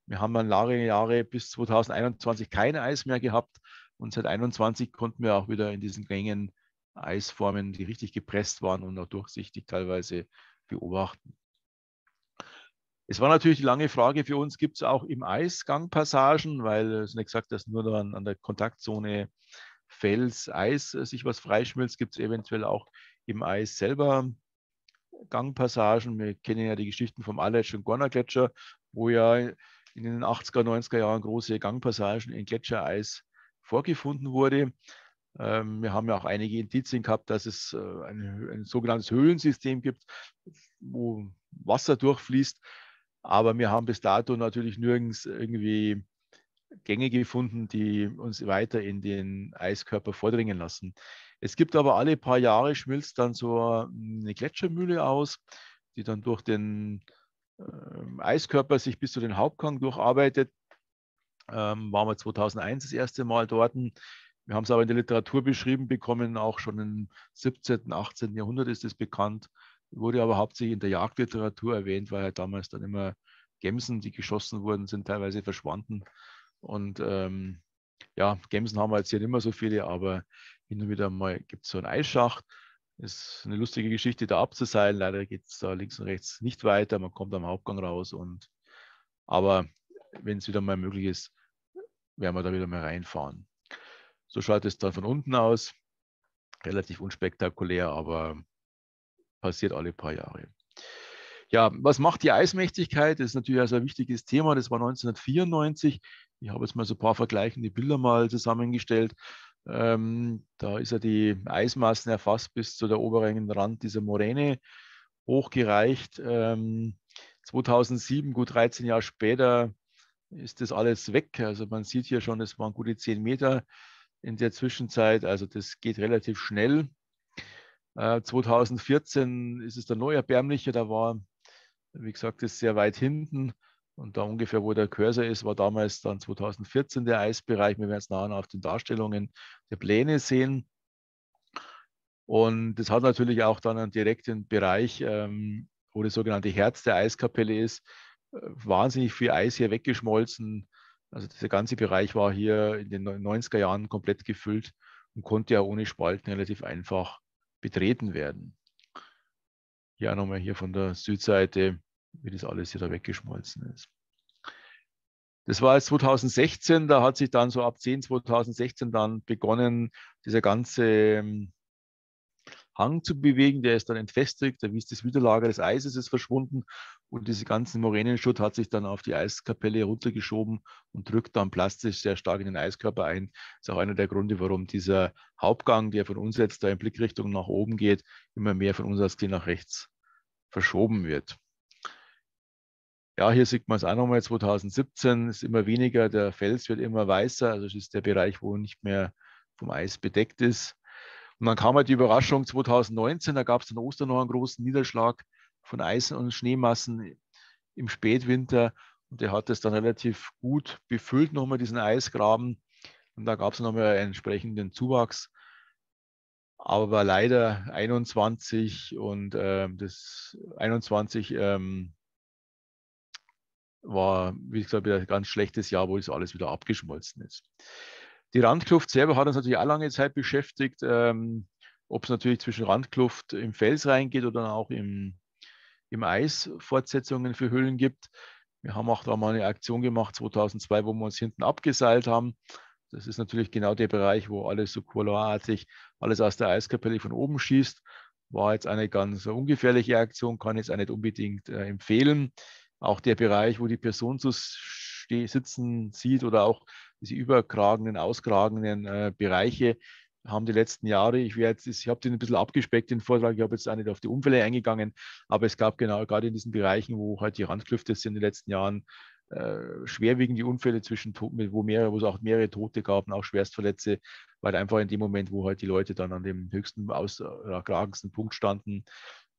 Wir haben dann lange Jahre bis 2021 kein Eis mehr gehabt. Und seit 21 konnten wir auch wieder in diesen Gängen Eisformen, die richtig gepresst waren und auch durchsichtig teilweise beobachten. Es war natürlich die lange Frage für uns, gibt es auch im Eis Gangpassagen, weil es nicht gesagt, dass nur an, an der Kontaktzone Fels, Eis äh, sich was freischmilzt, gibt es eventuell auch im Eis selber Gangpassagen. Wir kennen ja die Geschichten vom Aletsch und Gorner Gletscher, wo ja in den 80er, 90er Jahren große Gangpassagen in Gletschereis vorgefunden wurde. Ähm, wir haben ja auch einige Indizien gehabt, dass es äh, ein, ein sogenanntes Höhlensystem gibt, wo Wasser durchfließt. Aber wir haben bis dato natürlich nirgends irgendwie Gänge gefunden, die uns weiter in den Eiskörper vordringen lassen. Es gibt aber alle paar Jahre schmilzt dann so eine Gletschermühle aus, die dann durch den äh, Eiskörper sich bis zu den Hauptgang durcharbeitet ähm, waren wir 2001 das erste Mal dort. Wir haben es aber in der Literatur beschrieben bekommen, auch schon im 17., 18. Jahrhundert ist es bekannt, wurde aber hauptsächlich in der Jagdliteratur erwähnt, weil halt damals dann immer Gemsen, die geschossen wurden, sind teilweise verschwunden. Und ähm, ja, Gemsen haben wir jetzt hier nicht mehr so viele, aber hin und wieder mal gibt es so einen Eisschacht. Ist eine lustige Geschichte, da abzuseilen. Leider geht es da links und rechts nicht weiter. Man kommt am Hauptgang raus. Und aber wenn es wieder mal möglich ist, werden wir da wieder mal reinfahren. So schaut es dann von unten aus. Relativ unspektakulär, aber passiert alle paar Jahre. Ja, was macht die Eismächtigkeit? Das ist natürlich also ein wichtiges Thema. Das war 1994. Ich habe jetzt mal so ein paar vergleichende Bilder mal zusammengestellt. Ähm, da ist ja die Eismassen erfasst bis zu der oberen Rand dieser Moräne hochgereicht. Ähm, 2007, gut 13 Jahre später, ist das alles weg. Also man sieht hier schon, es waren gute 10 Meter in der Zwischenzeit. Also das geht relativ schnell. Äh, 2014 ist es dann neu erbärmlicher. Da war, wie gesagt, das sehr weit hinten. Und da ungefähr, wo der Cursor ist, war damals dann 2014 der Eisbereich. Wir werden es nachher auf den Darstellungen der Pläne sehen. Und das hat natürlich auch dann einen direkten Bereich, ähm, wo das sogenannte Herz der Eiskapelle ist wahnsinnig viel Eis hier weggeschmolzen. Also dieser ganze Bereich war hier in den 90er Jahren komplett gefüllt und konnte ja ohne Spalten relativ einfach betreten werden. Auch nochmal hier von der Südseite, wie das alles hier da weggeschmolzen ist. Das war jetzt 2016, da hat sich dann so ab 10, 2016 dann begonnen, dieser ganze ähm, Hang zu bewegen, der ist dann entfestigt, da ist das Widerlager des Eises ist verschwunden und diese ganzen Moränenschutt hat sich dann auf die Eiskapelle runtergeschoben und drückt dann plastisch sehr stark in den Eiskörper ein. Das ist auch einer der Gründe, warum dieser Hauptgang, der von uns jetzt da in Blickrichtung nach oben geht, immer mehr von uns aus nach rechts verschoben wird. Ja, hier sieht man es auch nochmal, 2017 ist immer weniger, der Fels wird immer weißer, also das ist der Bereich, wo nicht mehr vom Eis bedeckt ist. Und dann kam halt die Überraschung 2019, da gab es dann Ostern noch einen großen Niederschlag von Eis- und Schneemassen im Spätwinter. Und der hat es dann relativ gut befüllt, nochmal diesen Eisgraben. Und da gab es nochmal einen entsprechenden Zuwachs. Aber leider 21 und äh, das 21 ähm, war, wie gesagt, wieder ein ganz schlechtes Jahr, wo das alles wieder abgeschmolzen ist. Die Randkluft selber hat uns natürlich auch lange Zeit beschäftigt, ähm, ob es natürlich zwischen Randkluft im Fels reingeht oder auch im, im Eis Fortsetzungen für Höhlen gibt. Wir haben auch da mal eine Aktion gemacht, 2002, wo wir uns hinten abgeseilt haben. Das ist natürlich genau der Bereich, wo alles so kuloartig, alles aus der Eiskapelle von oben schießt. War jetzt eine ganz ungefährliche Aktion, kann ich jetzt auch nicht unbedingt äh, empfehlen. Auch der Bereich, wo die Person zu sitzen sieht oder auch diese überkragenden, auskragenden äh, Bereiche haben die letzten Jahre, ich, ich habe den ein bisschen abgespeckt, den Vortrag, ich habe jetzt auch nicht auf die Unfälle eingegangen, aber es gab genau gerade in diesen Bereichen, wo halt die Randklüfte sind in den letzten Jahren, äh, schwerwiegende Unfälle zwischen, wo, mehrere, wo es auch mehrere Tote gab und auch Schwerstverletze, weil einfach in dem Moment, wo halt die Leute dann an dem höchsten, ausragendsten Punkt standen,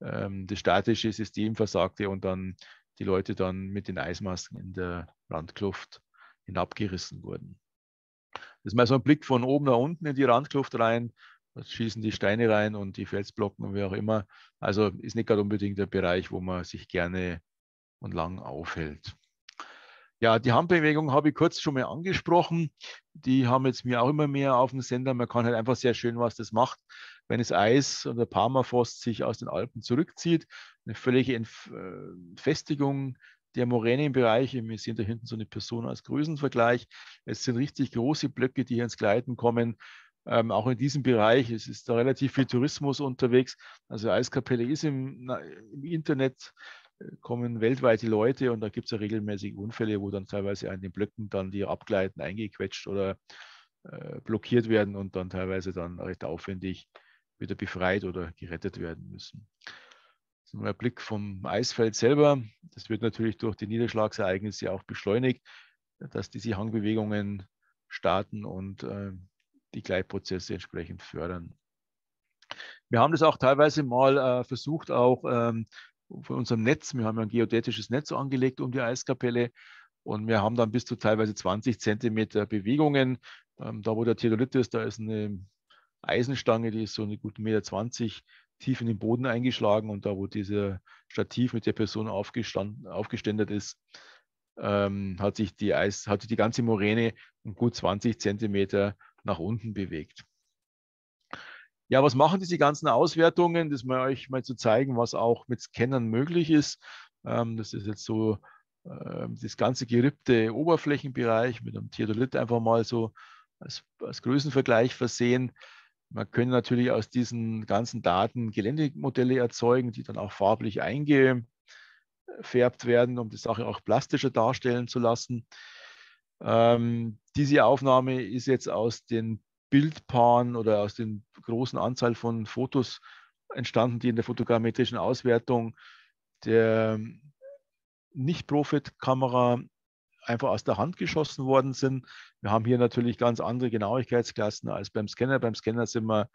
ähm, das statische System versagte und dann die Leute dann mit den Eismasken in der Randkluft hinabgerissen wurden. Das ist mal so ein Blick von oben nach unten in die Randkluft rein. Da schießen die Steine rein und die Felsblocken und wie auch immer. Also ist nicht gerade unbedingt der Bereich, wo man sich gerne und lang aufhält. Ja, die Handbewegung habe ich kurz schon mal angesprochen. Die haben jetzt mir auch immer mehr auf dem Sender. Man kann halt einfach sehr schön, was das macht, wenn das Eis oder Permafrost sich aus den Alpen zurückzieht. Eine völlige Entfestigung der Moränenbereiche. Wir sehen da hinten so eine Person als Größenvergleich. Es sind richtig große Blöcke, die hier ins Gleiten kommen. Ähm, auch in diesem Bereich es ist da relativ viel Tourismus unterwegs. Also Eiskapelle ist im, im Internet, äh, kommen weltweit die Leute und da gibt es ja regelmäßig Unfälle, wo dann teilweise an den Blöcken dann die abgleiten, eingequetscht oder äh, blockiert werden und dann teilweise dann recht aufwendig wieder befreit oder gerettet werden müssen. Das ist nur ein Blick vom Eisfeld selber. Das wird natürlich durch die Niederschlagsereignisse auch beschleunigt, dass diese Hangbewegungen starten und äh, die Gleitprozesse entsprechend fördern. Wir haben das auch teilweise mal äh, versucht, auch ähm, von unserem Netz, wir haben ja ein geodätisches Netz angelegt um die Eiskapelle und wir haben dann bis zu teilweise 20 Zentimeter Bewegungen. Ähm, da, wo der Theodolit ist, da ist eine Eisenstange, die ist so eine gute Meter 20 tief in den Boden eingeschlagen und da, wo dieser Stativ mit der Person aufgeständert ist, ähm, hat sich die Eis, hat die ganze Moräne um gut 20 Zentimeter nach unten bewegt. Ja, was machen diese ganzen Auswertungen? Das mal euch mal zu zeigen, was auch mit Scannern möglich ist. Ähm, das ist jetzt so äh, das ganze gerippte Oberflächenbereich mit einem Theodolit einfach mal so als, als Größenvergleich versehen. Man könnte natürlich aus diesen ganzen Daten Geländemodelle erzeugen, die dann auch farblich eingefärbt werden, um die Sache auch plastischer darstellen zu lassen. Ähm, diese Aufnahme ist jetzt aus den Bildpaaren oder aus den großen Anzahl von Fotos entstanden, die in der fotogrammetrischen Auswertung der Nicht-Profit-Kamera einfach aus der Hand geschossen worden sind. Wir haben hier natürlich ganz andere Genauigkeitsklassen als beim Scanner. Beim Scanner sind wir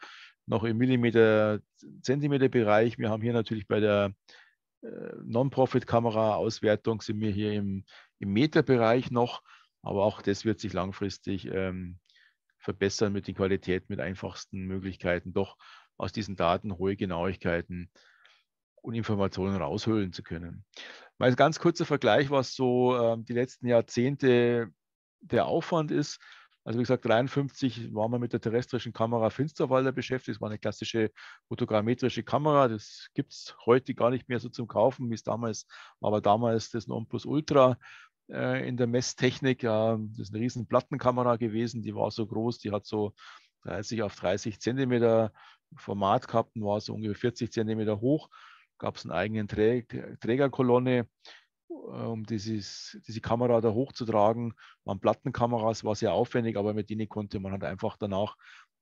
noch im Millimeter, Zentimeter Bereich. Wir haben hier natürlich bei der äh, Non-Profit-Kamera-Auswertung sind wir hier im, im Meterbereich noch, aber auch das wird sich langfristig ähm, verbessern mit den Qualitäten, mit einfachsten Möglichkeiten, doch aus diesen Daten hohe Genauigkeiten und Informationen rausholen zu können. Mal ein ganz kurzer Vergleich, was so äh, die letzten Jahrzehnte der Aufwand ist. Also wie gesagt, 53 waren wir mit der terrestrischen Kamera Finsterwalder beschäftigt. Das war eine klassische fotogrammetrische Kamera. Das gibt es heute gar nicht mehr so zum Kaufen, wie es damals war. Aber damals das Nonplusultra äh, in der Messtechnik. Äh, das ist eine riesen Plattenkamera gewesen. Die war so groß, die hat so 30 auf 30 Zentimeter Format gehabt und war so ungefähr 40 Zentimeter hoch gab es eine eigene Trägerkolonne, äh, um dieses, diese Kamera da hochzutragen. Waren Plattenkameras, war sehr aufwendig, aber mit denen konnte man halt einfach danach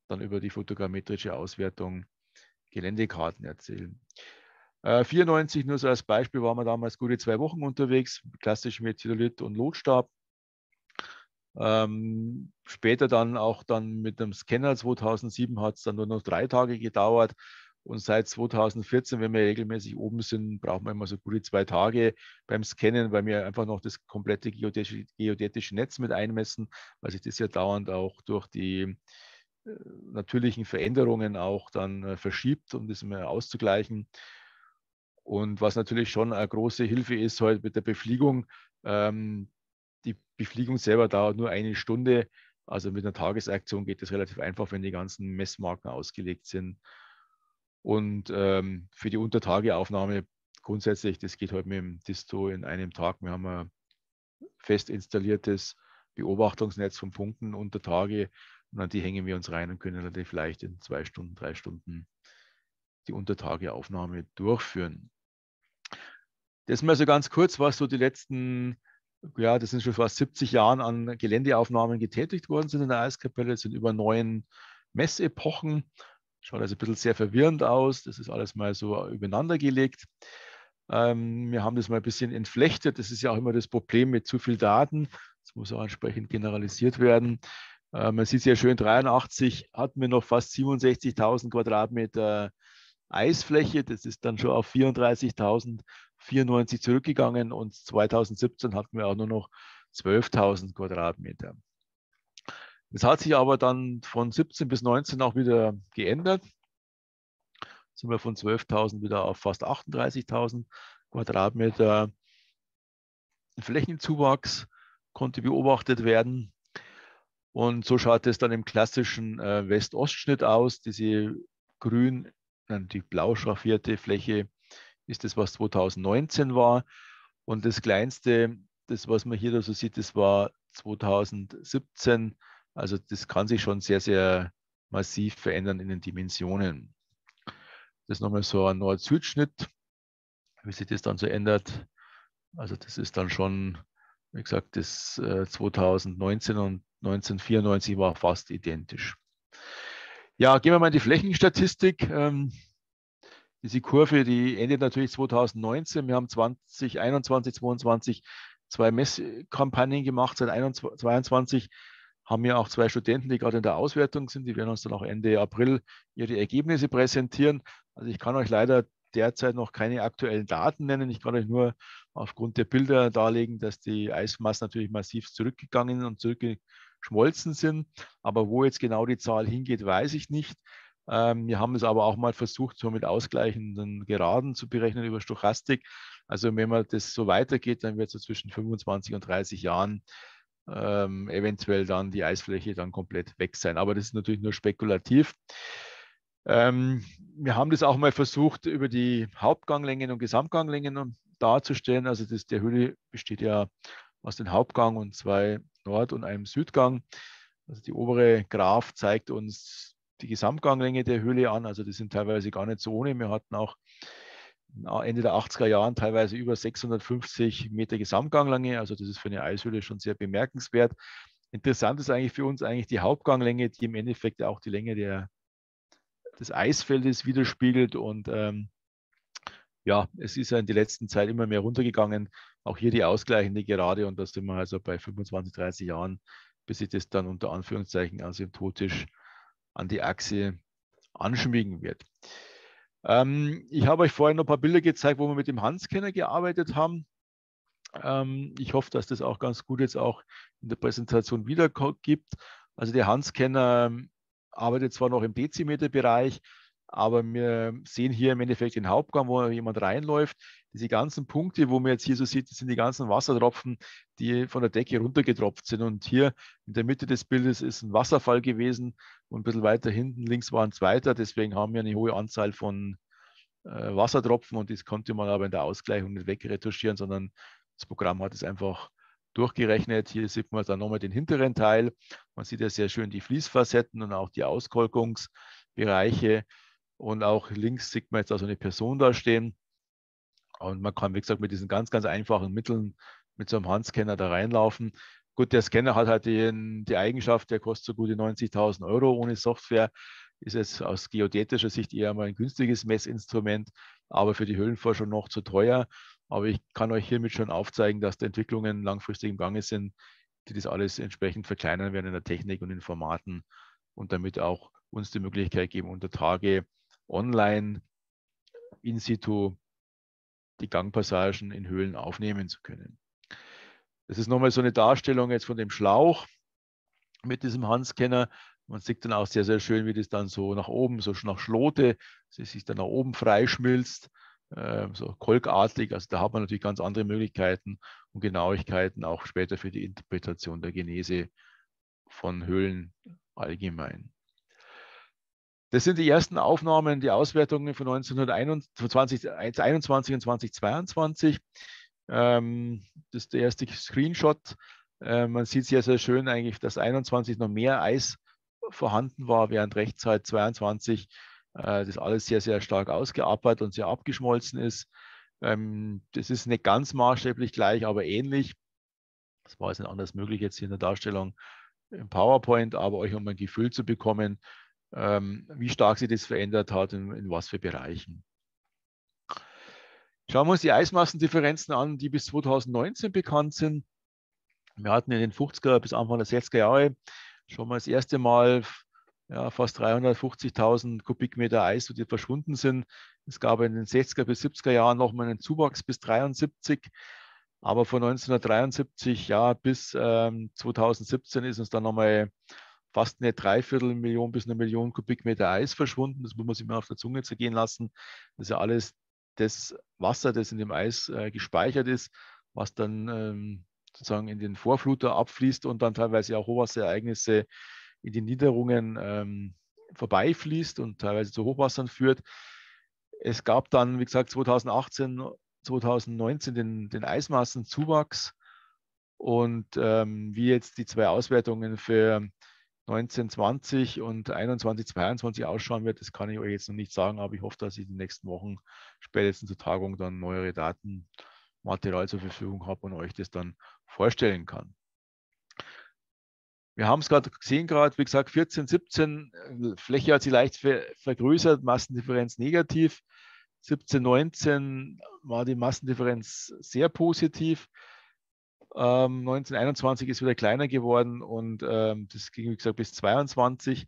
dann über die fotogrammetrische Auswertung Geländekarten erzählen. Äh, 94, nur so als Beispiel, waren wir damals gute zwei Wochen unterwegs, klassisch mit Theodolit und Lotstab. Ähm, später dann auch dann mit dem Scanner 2007 hat es dann nur noch drei Tage gedauert. Und seit 2014, wenn wir regelmäßig oben sind, brauchen wir immer so gute zwei Tage beim Scannen, weil wir einfach noch das komplette geodätische, geodätische Netz mit einmessen, weil sich das ja dauernd auch durch die äh, natürlichen Veränderungen auch dann äh, verschiebt, um das mal auszugleichen. Und was natürlich schon eine große Hilfe ist heute halt mit der Befliegung. Ähm, die Befliegung selber dauert nur eine Stunde. Also mit einer Tagesaktion geht das relativ einfach, wenn die ganzen Messmarken ausgelegt sind. Und ähm, für die Untertageaufnahme grundsätzlich, das geht halt mit dem Disto in einem Tag. Wir haben ein fest installiertes Beobachtungsnetz von Punkten unter Tage und an die hängen wir uns rein und können dann vielleicht in zwei Stunden, drei Stunden die Untertageaufnahme durchführen. Das mal so ganz kurz, was so die letzten ja, das sind schon fast 70 Jahren an Geländeaufnahmen getätigt worden sind in der Eiskapelle. Es sind über neun Messepochen. Schaut also ein bisschen sehr verwirrend aus. Das ist alles mal so übereinander gelegt. Ähm, wir haben das mal ein bisschen entflechtet. Das ist ja auch immer das Problem mit zu viel Daten. Das muss auch entsprechend generalisiert werden. Äh, man sieht sehr schön, 83 hatten wir noch fast 67.000 Quadratmeter Eisfläche. Das ist dann schon auf 34.094 zurückgegangen und 2017 hatten wir auch nur noch 12.000 Quadratmeter. Das hat sich aber dann von 17 bis 19 auch wieder geändert. Sind wir von 12.000 wieder auf fast 38.000 Quadratmeter. Flächenzuwachs konnte beobachtet werden. Und so schaut es dann im klassischen äh, West-Ost-Schnitt aus. Diese grün, die blau schraffierte Fläche ist das, was 2019 war. Und das kleinste, das, was man hier da so sieht, das war 2017 also das kann sich schon sehr, sehr massiv verändern in den Dimensionen. Das ist nochmal so ein Nord-Süd-Schnitt, wie sich das dann so ändert. Also das ist dann schon, wie gesagt, das 2019 äh, und 1994 war fast identisch. Ja, gehen wir mal in die Flächenstatistik. Ähm, diese Kurve, die endet natürlich 2019. Wir haben 2021, 2022 zwei Messkampagnen gemacht. Seit 2022 haben ja auch zwei Studenten, die gerade in der Auswertung sind. Die werden uns dann auch Ende April ihre Ergebnisse präsentieren. Also ich kann euch leider derzeit noch keine aktuellen Daten nennen. Ich kann euch nur aufgrund der Bilder darlegen, dass die Eismassen natürlich massiv zurückgegangen und zurückgeschmolzen sind. Aber wo jetzt genau die Zahl hingeht, weiß ich nicht. Ähm, wir haben es aber auch mal versucht, so mit ausgleichenden Geraden zu berechnen über Stochastik. Also wenn man das so weitergeht, dann wird es so zwischen 25 und 30 Jahren ähm, eventuell dann die Eisfläche dann komplett weg sein. Aber das ist natürlich nur spekulativ. Ähm, wir haben das auch mal versucht, über die Hauptganglängen und Gesamtganglängen darzustellen. Also das, der Höhle besteht ja aus dem Hauptgang und zwei Nord- und einem Südgang. Also die obere Graph zeigt uns die Gesamtganglänge der Höhle an. Also die sind teilweise gar nicht so ohne. Wir hatten auch Ende der 80er Jahren teilweise über 650 Meter Gesamtganglänge. Also das ist für eine Eishöhle schon sehr bemerkenswert. Interessant ist eigentlich für uns eigentlich die Hauptganglänge, die im Endeffekt auch die Länge der, des Eisfeldes widerspiegelt. Und ähm, ja, es ist ja in der letzten Zeit immer mehr runtergegangen. Auch hier die ausgleichende Gerade. Und da sind wir also bei 25, 30 Jahren, bis sich das dann unter Anführungszeichen asymptotisch an die Achse anschmiegen wird. Ähm, ich habe euch vorhin noch ein paar Bilder gezeigt, wo wir mit dem Handscanner gearbeitet haben. Ähm, ich hoffe, dass das auch ganz gut jetzt auch in der Präsentation wiedergibt. Also der Handscanner ähm, arbeitet zwar noch im Dezimeterbereich, aber wir sehen hier im Endeffekt den Hauptgang, wo jemand reinläuft. Diese ganzen Punkte, wo man jetzt hier so sieht, das sind die ganzen Wassertropfen, die von der Decke runtergetropft sind. Und hier in der Mitte des Bildes ist ein Wasserfall gewesen und ein bisschen weiter hinten links war ein zweiter. Deswegen haben wir eine hohe Anzahl von äh, Wassertropfen und das konnte man aber in der Ausgleichung nicht wegretuschieren, sondern das Programm hat es einfach durchgerechnet. Hier sieht man dann nochmal den hinteren Teil. Man sieht ja sehr schön die Fließfacetten und auch die Auskolkungsbereiche. Und auch links sieht man jetzt also eine Person da stehen. Und man kann, wie gesagt, mit diesen ganz, ganz einfachen Mitteln mit so einem Handscanner da reinlaufen. Gut, der Scanner hat halt die, die Eigenschaft, der kostet so gute 90.000 Euro ohne Software. Ist jetzt aus geodätischer Sicht eher mal ein günstiges Messinstrument, aber für die Höhlenforschung noch zu teuer. Aber ich kann euch hiermit schon aufzeigen, dass die Entwicklungen langfristig im Gange sind, die das alles entsprechend verkleinern werden in der Technik und in Formaten und damit auch uns die Möglichkeit geben, unter Tage online in situ die Gangpassagen in Höhlen aufnehmen zu können. Das ist nochmal so eine Darstellung jetzt von dem Schlauch mit diesem Handscanner. Man sieht dann auch sehr, sehr schön, wie das dann so nach oben, so nach Schlote, sie sich dann nach oben freischmilzt, äh, so kolkartig. Also da hat man natürlich ganz andere Möglichkeiten und Genauigkeiten auch später für die Interpretation der Genese von Höhlen allgemein. Das sind die ersten Aufnahmen, die Auswertungen von 1921 und 2022. Ähm, das ist der erste Screenshot. Äh, man sieht sehr, sehr schön eigentlich, dass 21 noch mehr Eis vorhanden war, während Rechtzeit 22 äh, das alles sehr, sehr stark ausgearbeitet und sehr abgeschmolzen ist. Ähm, das ist nicht ganz maßstäblich gleich, aber ähnlich. Das war jetzt nicht anders möglich jetzt hier in der Darstellung im PowerPoint, aber euch um ein Gefühl zu bekommen, ähm, wie stark sich das verändert hat, in, in was für Bereichen. Schauen wir uns die Eismassendifferenzen an, die bis 2019 bekannt sind. Wir hatten in den 50er bis Anfang der 60er Jahre schon mal das erste Mal ja, fast 350.000 Kubikmeter Eis, die verschwunden sind. Es gab in den 60er bis 70er Jahren nochmal einen Zuwachs bis 73. Aber von 1973 ja, bis ähm, 2017 ist uns dann nochmal fast eine Dreiviertelmillion bis eine Million Kubikmeter Eis verschwunden. Das muss man sich mal auf der Zunge zergehen lassen. Das ist ja alles das Wasser, das in dem Eis äh, gespeichert ist, was dann ähm, sozusagen in den Vorfluter abfließt und dann teilweise auch Hochwasserereignisse in die Niederungen ähm, vorbeifließt und teilweise zu Hochwassern führt. Es gab dann, wie gesagt, 2018, 2019 den, den Eismassenzuwachs und ähm, wie jetzt die zwei Auswertungen für 1920 und 21, 22 ausschauen wird, das kann ich euch jetzt noch nicht sagen, aber ich hoffe, dass ich in den nächsten Wochen spätestens zur Tagung dann neuere Datenmaterial zur Verfügung habe und euch das dann vorstellen kann. Wir haben es gerade gesehen, gerade wie gesagt 14, 17, äh, Fläche hat sich leicht vergrößert, Massendifferenz negativ. 17, 19 war die Massendifferenz sehr positiv. Ähm, 1921 ist wieder kleiner geworden und ähm, das ging, wie gesagt, bis 22.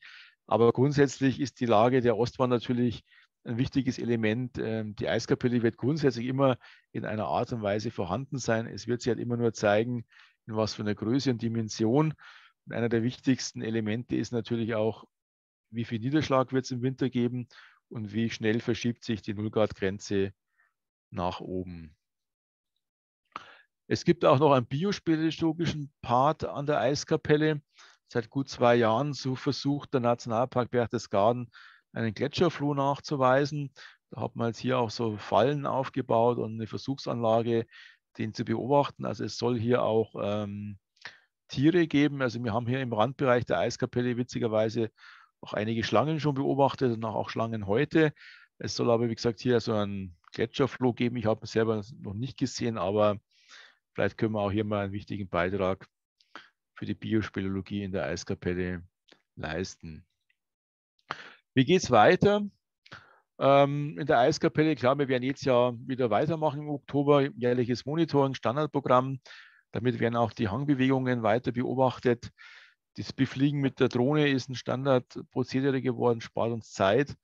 Aber grundsätzlich ist die Lage der Ostwand natürlich ein wichtiges Element. Ähm, die Eiskapelle wird grundsätzlich immer in einer Art und Weise vorhanden sein. Es wird sich halt immer nur zeigen, in was für einer Größe und Dimension. Und einer der wichtigsten Elemente ist natürlich auch, wie viel Niederschlag wird es im Winter geben und wie schnell verschiebt sich die Nullgrad-Grenze nach oben. Es gibt auch noch einen biospeleologischen Part an der Eiskapelle. Seit gut zwei Jahren so versucht der Nationalpark Berchtesgaden einen Gletscherfloh nachzuweisen. Da hat man jetzt hier auch so Fallen aufgebaut und eine Versuchsanlage, den zu beobachten. Also es soll hier auch ähm, Tiere geben. Also wir haben hier im Randbereich der Eiskapelle witzigerweise auch einige Schlangen schon beobachtet und auch Schlangen heute. Es soll aber, wie gesagt, hier so ein Gletscherfloh geben. Ich habe es selber noch nicht gesehen, aber vielleicht können wir auch hier mal einen wichtigen Beitrag für die Biospeleologie in der Eiskapelle leisten. Wie geht es weiter? Ähm, in der Eiskapelle, klar, wir werden jetzt ja wieder weitermachen im Oktober, jährliches Monitoring, Standardprogramm. Damit werden auch die Hangbewegungen weiter beobachtet. Das Befliegen mit der Drohne ist ein Standardprozedere geworden, spart uns Zeit.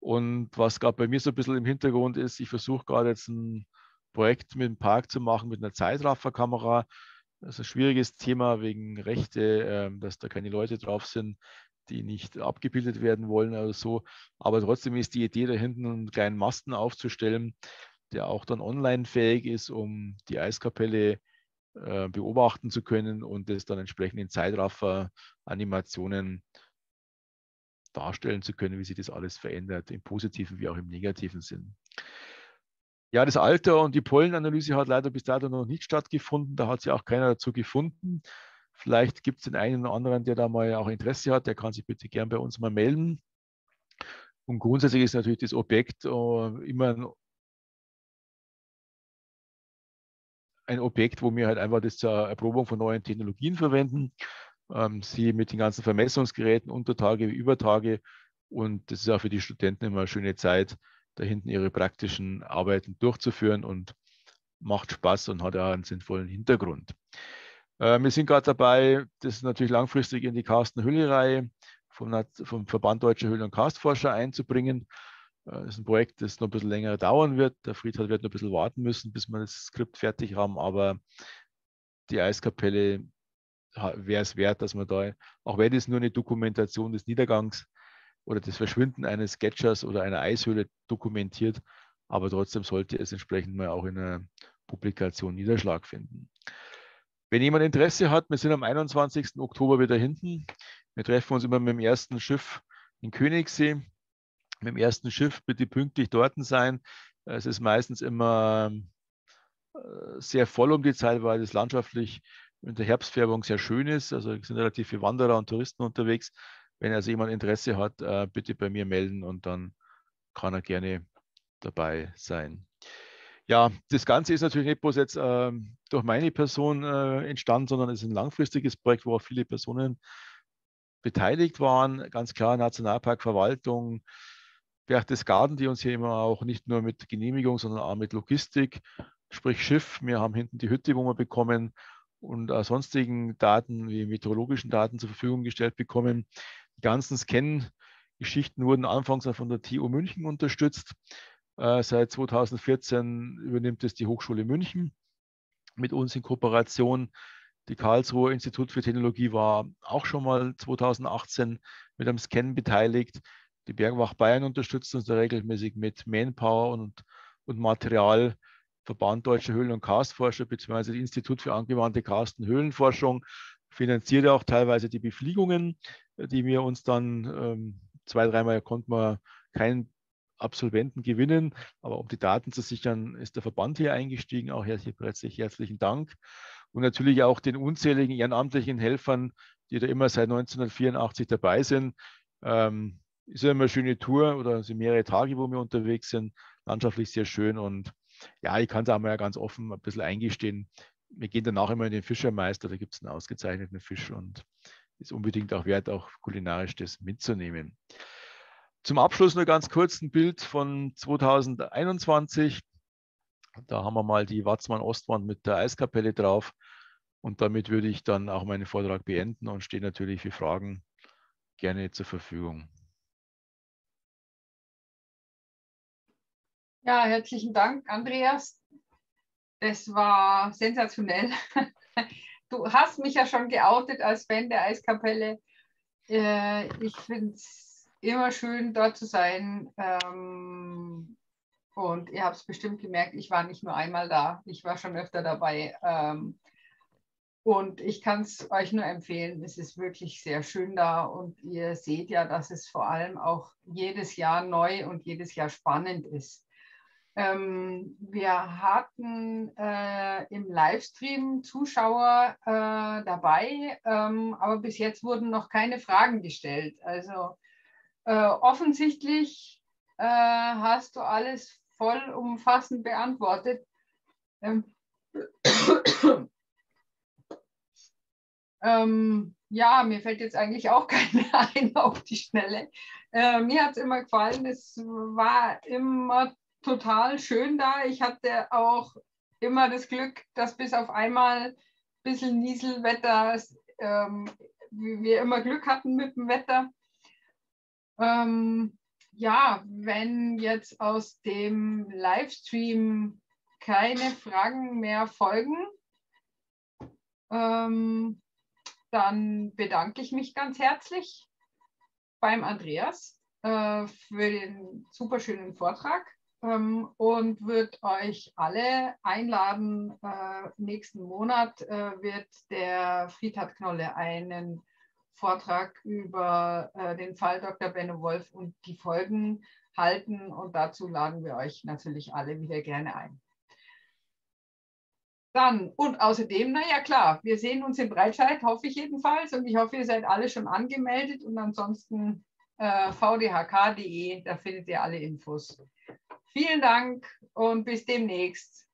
Und was gerade bei mir so ein bisschen im Hintergrund ist, ich versuche gerade jetzt ein Projekt mit dem Park zu machen mit einer Zeitrafferkamera. Das ist ein schwieriges Thema wegen Rechte, ähm, dass da keine Leute drauf sind, die nicht abgebildet werden wollen oder so. Aber trotzdem ist die Idee da hinten, einen kleinen Masten aufzustellen, der auch dann online fähig ist, um die Eiskapelle äh, beobachten zu können und das dann entsprechend in Zeitraffer-Animationen darstellen zu können, wie sich das alles verändert, im positiven wie auch im negativen Sinn. Ja, das Alter und die Pollenanalyse hat leider bis dato noch nicht stattgefunden. Da hat sich auch keiner dazu gefunden. Vielleicht gibt es den einen oder anderen, der da mal auch Interesse hat, der kann sich bitte gern bei uns mal melden. Und grundsätzlich ist natürlich das Objekt uh, immer ein Objekt, wo wir halt einfach das zur Erprobung von neuen Technologien verwenden. Ähm, sie mit den ganzen Vermessungsgeräten, Untertage wie Übertage. Und das ist auch für die Studenten immer eine schöne Zeit, da hinten ihre praktischen Arbeiten durchzuführen und macht Spaß und hat auch einen sinnvollen Hintergrund. Äh, wir sind gerade dabei, das natürlich langfristig in die Carsten-Hülle-Reihe vom, vom Verband Deutscher Höhlen- und Karstforscher einzubringen. Äh, das ist ein Projekt, das noch ein bisschen länger dauern wird. Der Friedhard wird noch ein bisschen warten müssen, bis wir das Skript fertig haben, aber die Eiskapelle wäre es wert, dass man da, auch wenn es nur eine Dokumentation des Niedergangs oder des Verschwinden eines Sketchers oder einer Eishöhle dokumentiert, aber trotzdem sollte es entsprechend mal auch in einer Publikation Niederschlag finden. Wenn jemand Interesse hat, wir sind am 21. Oktober wieder hinten. Wir treffen uns immer mit dem ersten Schiff in Königssee mit dem ersten Schiff bitte pünktlich dort sein. Es ist meistens immer äh, sehr voll um die Zeit, weil es landschaftlich in der Herbstfärbung sehr schön ist. Also es sind relativ viele Wanderer und Touristen unterwegs. Wenn also jemand Interesse hat, äh, bitte bei mir melden und dann kann er gerne dabei sein. Ja, das Ganze ist natürlich nicht bloß jetzt äh, durch meine Person äh, entstanden, sondern es ist ein langfristiges Projekt, wo auch viele Personen beteiligt waren. Ganz klar Nationalparkverwaltung, Berchtesgaden, die uns hier immer auch nicht nur mit Genehmigung, sondern auch mit Logistik, sprich Schiff. Wir haben hinten die Hütte, wo wir bekommen und äh, sonstigen Daten wie meteorologischen Daten zur Verfügung gestellt bekommen. Die ganzen Scan-Geschichten wurden anfangs von der TU München unterstützt. Äh, seit 2014 übernimmt es die Hochschule München mit uns in Kooperation. Die Karlsruher Institut für Technologie war auch schon mal 2018 mit einem Scan beteiligt. Die Bergwacht Bayern unterstützt uns da regelmäßig mit Manpower und, und Material. Verband Deutscher Höhlen- und Karstforscher bzw. das Institut für angewandte Karst- und Höhlenforschung finanziert auch teilweise die Befliegungen, die wir uns dann ähm, zwei, dreimal konnten wir keinen Absolventen gewinnen. Aber um die Daten zu sichern, ist der Verband hier eingestiegen. Auch herzlich herzlichen Dank. Und natürlich auch den unzähligen ehrenamtlichen Helfern, die da immer seit 1984 dabei sind. Ähm, ist ja immer eine schöne Tour oder sind mehrere Tage, wo wir unterwegs sind. Landschaftlich sehr schön. Und ja, ich kann es auch mal ganz offen ein bisschen eingestehen. Wir gehen danach immer in den Fischermeister, da gibt es einen ausgezeichneten Fisch und ist unbedingt auch wert, auch kulinarisch das mitzunehmen. Zum Abschluss nur ganz kurz ein Bild von 2021. Da haben wir mal die Watzmann-Ostwand mit der Eiskapelle drauf. Und damit würde ich dann auch meinen Vortrag beenden und stehe natürlich für Fragen gerne zur Verfügung.
Ja, herzlichen Dank, Andreas. Das war sensationell. [LAUGHS] Du hast mich ja schon geoutet als Fan der Eiskapelle. Äh, ich finde es immer schön, dort zu sein. Ähm, und ihr habt es bestimmt gemerkt, ich war nicht nur einmal da, ich war schon öfter dabei. Ähm, und ich kann es euch nur empfehlen, es ist wirklich sehr schön da und ihr seht ja, dass es vor allem auch jedes Jahr neu und jedes Jahr spannend ist. Ähm, wir hatten äh, im Livestream Zuschauer äh, dabei, ähm, aber bis jetzt wurden noch keine Fragen gestellt. Also äh, offensichtlich äh, hast du alles vollumfassend beantwortet. Ähm, [COUGHS] ähm, ja, mir fällt jetzt eigentlich auch [LAUGHS] keine ein auf die Schnelle. Äh, mir hat es immer gefallen, es war immer total schön da. Ich hatte auch immer das Glück, dass bis auf einmal ein bisschen Nieselwetter, ähm, wir immer Glück hatten mit dem Wetter. Ähm, ja, wenn jetzt aus dem Livestream keine Fragen mehr folgen, ähm, dann bedanke ich mich ganz herzlich beim Andreas äh, für den super schönen Vortrag ähm, und würde euch alle einladen. Äh, nächsten Monat äh, wird der Friedhard Knolle einen Vortrag über äh, den Fall Dr. Benno Wolf und die Folgen halten. Und dazu laden wir euch natürlich alle wieder gerne ein. Dann, und außerdem, naja klar, wir sehen uns in Breitscheid, hoffe ich jedenfalls. Und ich hoffe, ihr seid alle schon angemeldet. Und ansonsten äh, vdhk.de, da findet ihr alle Infos. Vielen Dank und bis demnächst.